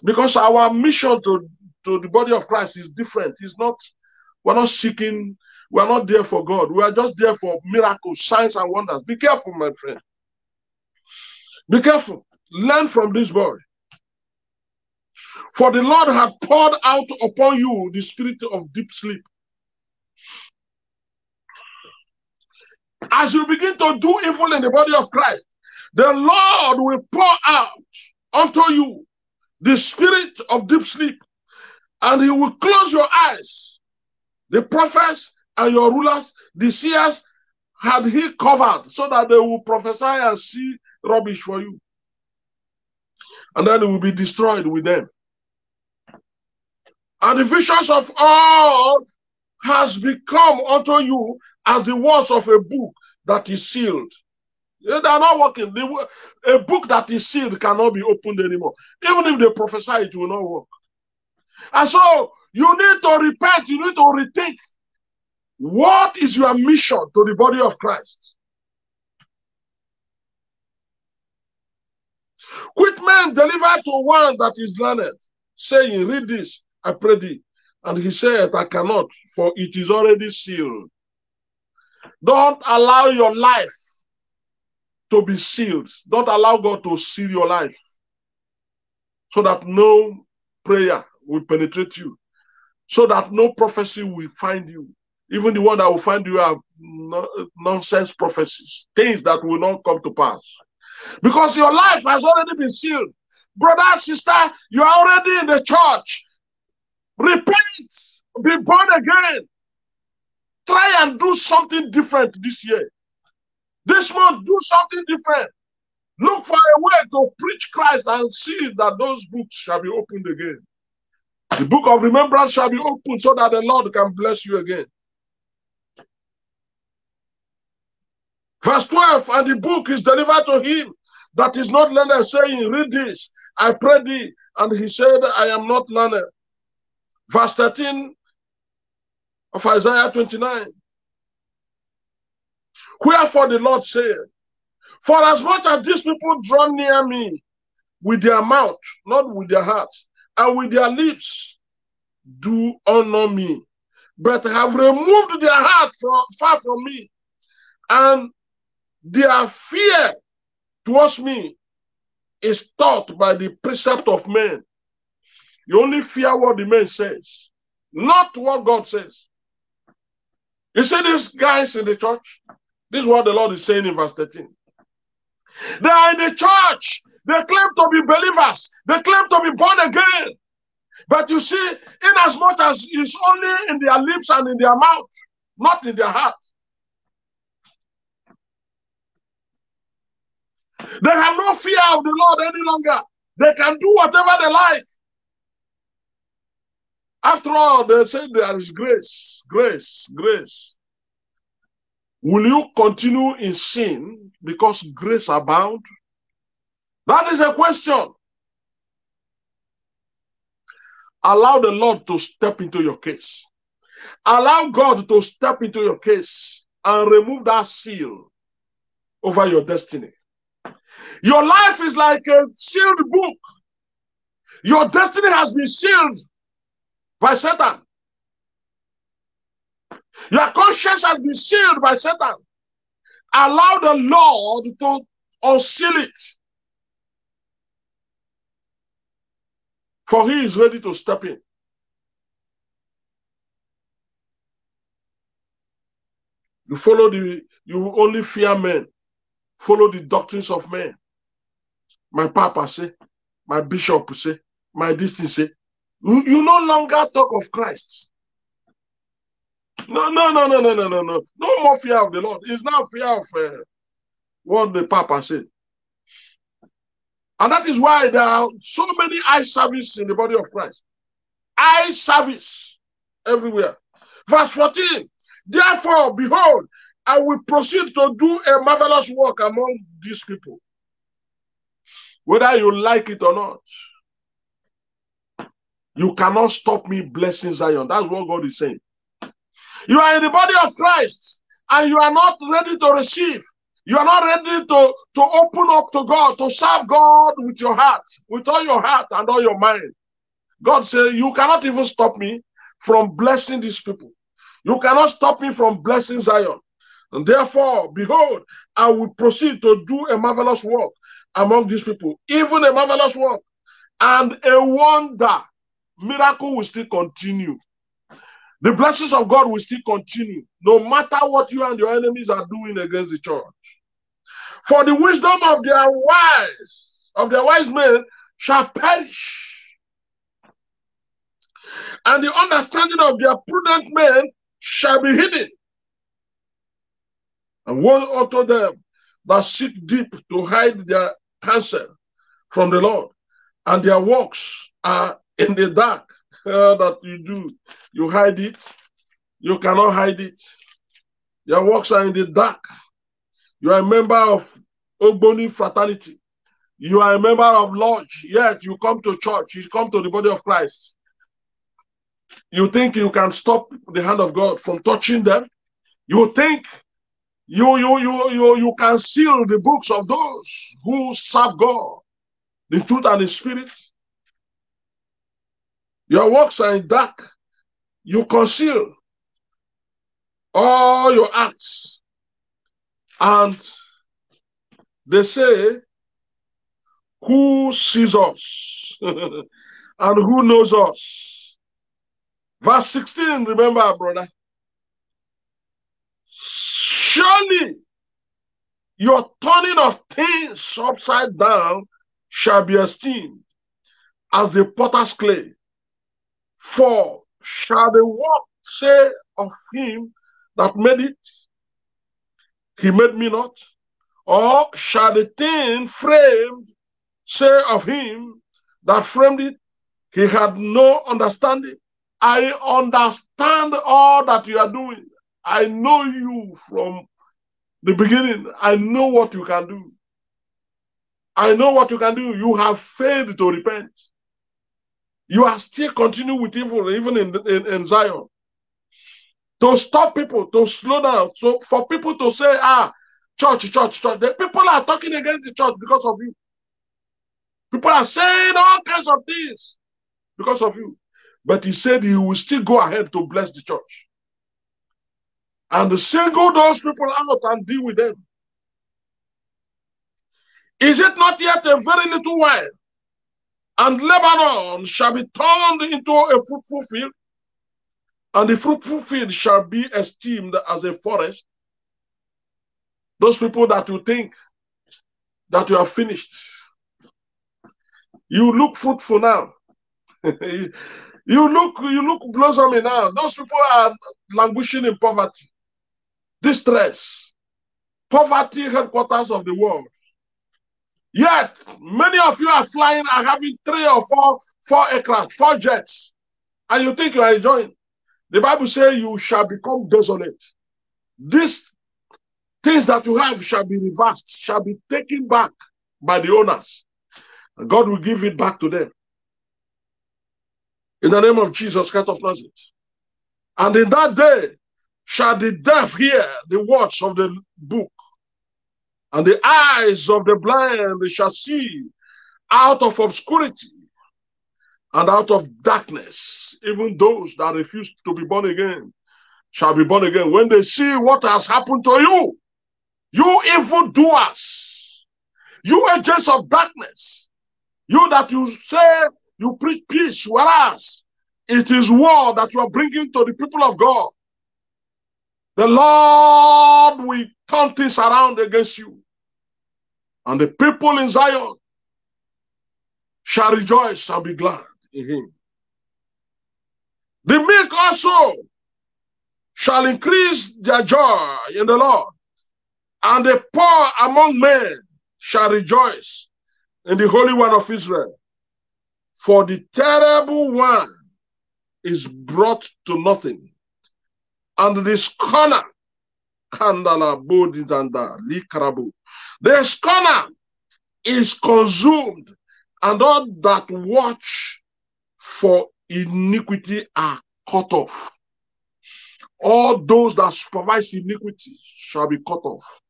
Because our mission to, to the body of Christ is different. It's not, we're not seeking, we're not there for God. We are just there for miracles, signs, and wonders. Be careful, my friend. Be careful. Learn from this boy. For the Lord had poured out upon you the spirit of deep sleep. As you begin to do evil in the body of Christ, the Lord will pour out unto you the spirit of deep sleep, and He will close your eyes. The prophets and your rulers, the seers, had He covered so that they will prophesy and see rubbish for you. And then it will be destroyed with them. And the visions of all has become unto you as the words of a book that is sealed. They are not working. A book that is sealed cannot be opened anymore. Even if they prophesy, it will not work. And so you need to repent, you need to rethink. What is your mission to the body of Christ? Quit men deliver to one that is learned, saying, Read this, I pray thee. And he said, I cannot, for it is already sealed. Don't allow your life to be sealed. Don't allow God to seal your life so that no prayer will penetrate you, so that no prophecy will find you. Even the one that will find you are nonsense prophecies, things that will not come to pass. Because your life has already been sealed. Brother, sister, you are already in the church. Repent, be born again. Try and do something different this year. This month, do something different. Look for a way to preach Christ and see that those books shall be opened again. The book of remembrance shall be opened so that the Lord can bless you again. Verse 12, and the book is delivered to him that is not learned, saying, Read this, I pray thee. And he said, I am not learned. Verse 13 of Isaiah 29. Wherefore the Lord said, For as much as these people draw near me with their mouth, not with their hearts, and with their lips, do honor me, but have removed their heart from, far from me, and their fear towards me is taught by the precept of men. You only fear what the man says, not what God says. You see these guys in the church? This is what the Lord is saying in verse 13. They are in the church. They claim to be believers. They claim to be born again. But you see, in as much as it's only in their lips and in their mouth, not in their heart. They have no fear of the Lord any longer. They can do whatever they like. After all, they say there is grace, grace, grace. Will you continue in sin because grace abound? That is a question. Allow the Lord to step into your case. Allow God to step into your case. and remove that seal over your destiny. Your life is like a sealed book. Your destiny has been sealed by Satan. Your conscience has been sealed by Satan. Allow the Lord to unseal it. For he is ready to step in. You follow the, you only fear men. Follow the doctrines of men. My papa say, my bishop say, my distance say. You no longer talk of Christ. No, no, no, no, no, no, no, no. No more fear of the Lord. It's not fear of uh, what the Papa said. And that is why there are so many eye service in the body of Christ. Eye service everywhere. Verse 14. Therefore, behold, I will proceed to do a marvelous work among these people. Whether you like it or not. You cannot stop me blessing Zion. That's what God is saying. You are in the body of Christ and you are not ready to receive. You are not ready to, to open up to God, to serve God with your heart, with all your heart and all your mind. God said, You cannot even stop me from blessing these people. You cannot stop me from blessing Zion. And therefore, behold, I will proceed to do a marvelous work among these people, even a marvelous work and a wonder. Miracle will still continue. The blessings of God will still continue, no matter what you and your enemies are doing against the church. For the wisdom of their wise, of their wise men, shall perish, and the understanding of their prudent men shall be hidden. And woe unto them that seek deep to hide their counsel from the Lord, and their works are in the dark uh, that you do. You hide it. You cannot hide it. Your works are in the dark. You are a member of Ogboni fraternity. You are a member of lodge. Yet you come to church. You come to the body of Christ. You think you can stop the hand of God from touching them. You think you you you you you can seal the books of those who serve God, the truth and the spirit. Your works are in dark. You conceal all your acts. And they say, Who sees us? (laughs) and who knows us? Verse 16, remember, brother. Surely your turning of things upside down shall be esteemed as the potter's clay for shall the work say of him that made it, he made me not? Or shall the thing framed say of him that framed it, he had no understanding? I understand all that you are doing. I know you from the beginning. I know what you can do. I know what you can do. You have failed to repent. You are still continuing with evil, even in, in, in Zion. To stop people, to slow down. So for people to say, ah, church, church, church, the people are talking against the church because of you. People are saying all kinds of things because of you. But he said he will still go ahead to bless the church. And single those people out and deal with them. Is it not yet a very little while? And Lebanon shall be turned into a fruitful field, and the fruitful field shall be esteemed as a forest. Those people that you think that you are finished, you look fruitful now. (laughs) you look you look blossoming now. Those people are languishing in poverty, distress, poverty headquarters of the world. Yet, many of you are flying and having three or four, four aircraft, four jets, and you think you are enjoying. The Bible says you shall become desolate. These things that you have shall be reversed, shall be taken back by the owners. And God will give it back to them. In the name of Jesus Christ of Nazareth. And in that day shall the deaf hear the words of the book, and the eyes of the blind shall see out of obscurity and out of darkness. Even those that refuse to be born again shall be born again when they see what has happened to you. You evil doers, you agents of darkness, you that you say you preach peace, whereas it is war that you are bringing to the people of God. The Lord will turn things around against you. And the people in Zion shall rejoice and be glad in him. The meek also shall increase their joy in the Lord, and the poor among men shall rejoice in the Holy One of Israel. For the terrible one is brought to nothing, and the scorner, kandala bodhidanda likarabu, the scorner is consumed, and all that watch for iniquity are cut off. All those that supervise iniquity shall be cut off.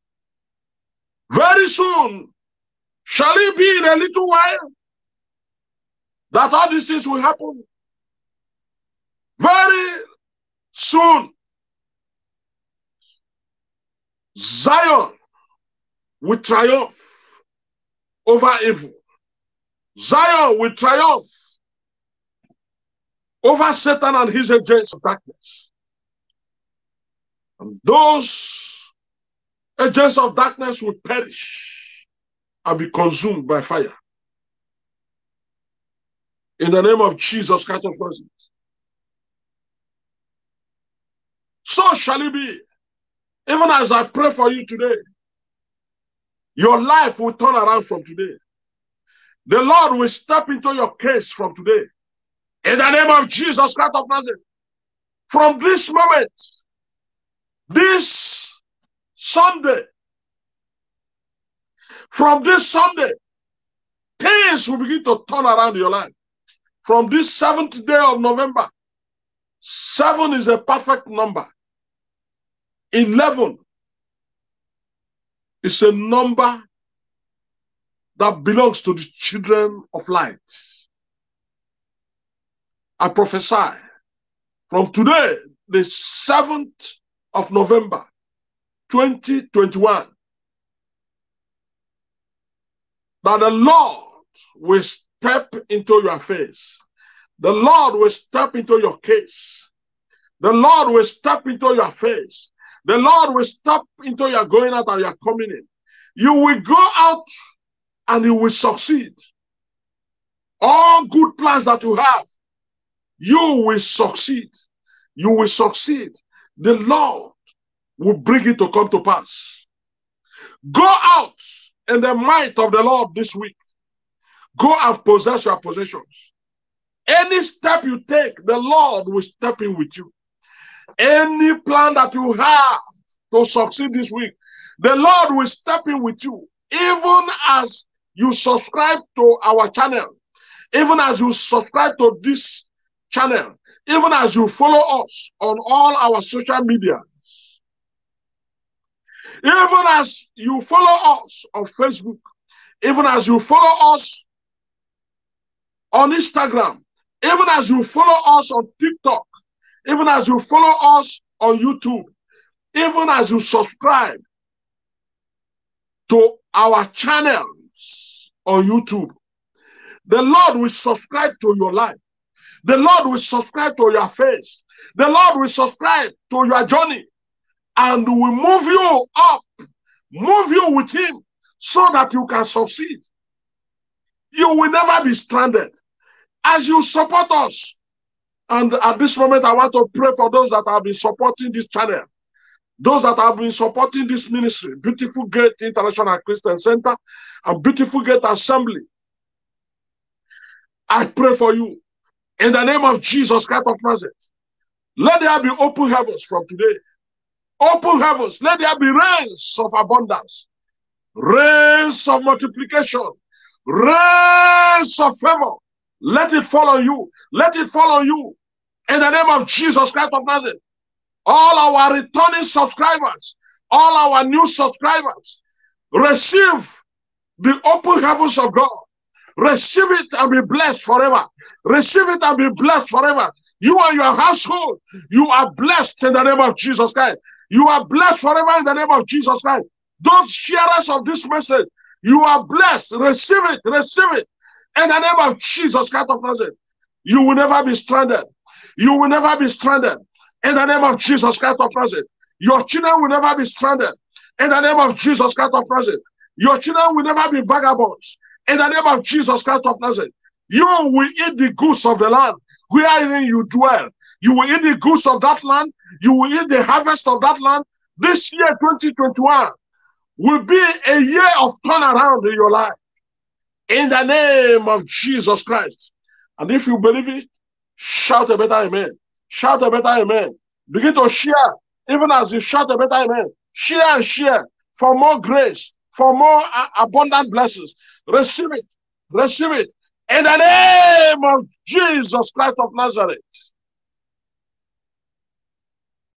Very soon shall it be in a little while that all these things will happen. Very soon, Zion will triumph over evil. Zion will triumph over Satan and his agents of darkness. And those agents of darkness will perish and be consumed by fire. In the name of Jesus Christ of Nazareth. So shall it be. Even as I pray for you today, your life will turn around from today. The Lord will step into your case from today. In the name of Jesus Christ of Nazareth. From this moment, this Sunday, from this Sunday, things will begin to turn around your life. From this seventh day of November, seven is a perfect number. 11 is a number that belongs to the children of light. I prophesy from today, the 7th of November, 2021, that the Lord will step into your face. The Lord will step into your case. The Lord will step into your face. The Lord will step into your going out and your coming in. You will go out and you will succeed. All good plans that you have, you will succeed. You will succeed. The Lord will bring it to come to pass. Go out in the might of the Lord this week. Go and possess your possessions. Any step you take, the Lord will step in with you. Any plan that you have to succeed this week, the Lord will step in with you. Even as you subscribe to our channel, even as you subscribe to this channel, even as you follow us on all our social media, even as you follow us on Facebook, even as you follow us on Instagram, even as you follow us on TikTok, even as you follow us on YouTube, even as you subscribe to our channels on YouTube, the Lord will subscribe to your life. The Lord will subscribe to your face. The Lord will subscribe to your journey and will move you up, move you with Him so that you can succeed. You will never be stranded. As you support us, and at this moment, I want to pray for those that have been supporting this channel, those that have been supporting this ministry, Beautiful Gate International Christian Center and Beautiful Gate Assembly. I pray for you in the name of Jesus Christ of Nazareth. Let there be open heavens from today. Open heavens. Let there be rains of abundance, rains of multiplication, rains of favor. Let it fall on you. Let it fall on you. In the name of Jesus Christ of Nazareth. all our returning subscribers, all our new subscribers, receive the open heavens of God. Receive it and be blessed forever. Receive it and be blessed forever. You and your household, you are blessed in the name of Jesus Christ. You are blessed forever in the name of Jesus Christ. Those sharers of this message, you are blessed. Receive it, receive it. In the name of Jesus Christ of Nazareth, you will never be stranded. You will never be stranded. In the name of Jesus Christ of Nazareth, your children will never be stranded. In the name of Jesus Christ of Nazareth, your children will never be vagabonds. In the name of Jesus Christ of Nazareth, you will eat the goods of the land wherein you dwell. You will eat the goods of that land. You will eat the harvest of that land. This year, 2021, will be a year of turnaround in your life. In the name of Jesus Christ. And if you believe it, shout a better amen. Shout a better amen. Begin to share, even as you shout a better amen. Share and share for more grace, for more uh, abundant blessings. Receive it. Receive it. In the name of Jesus Christ of Nazareth.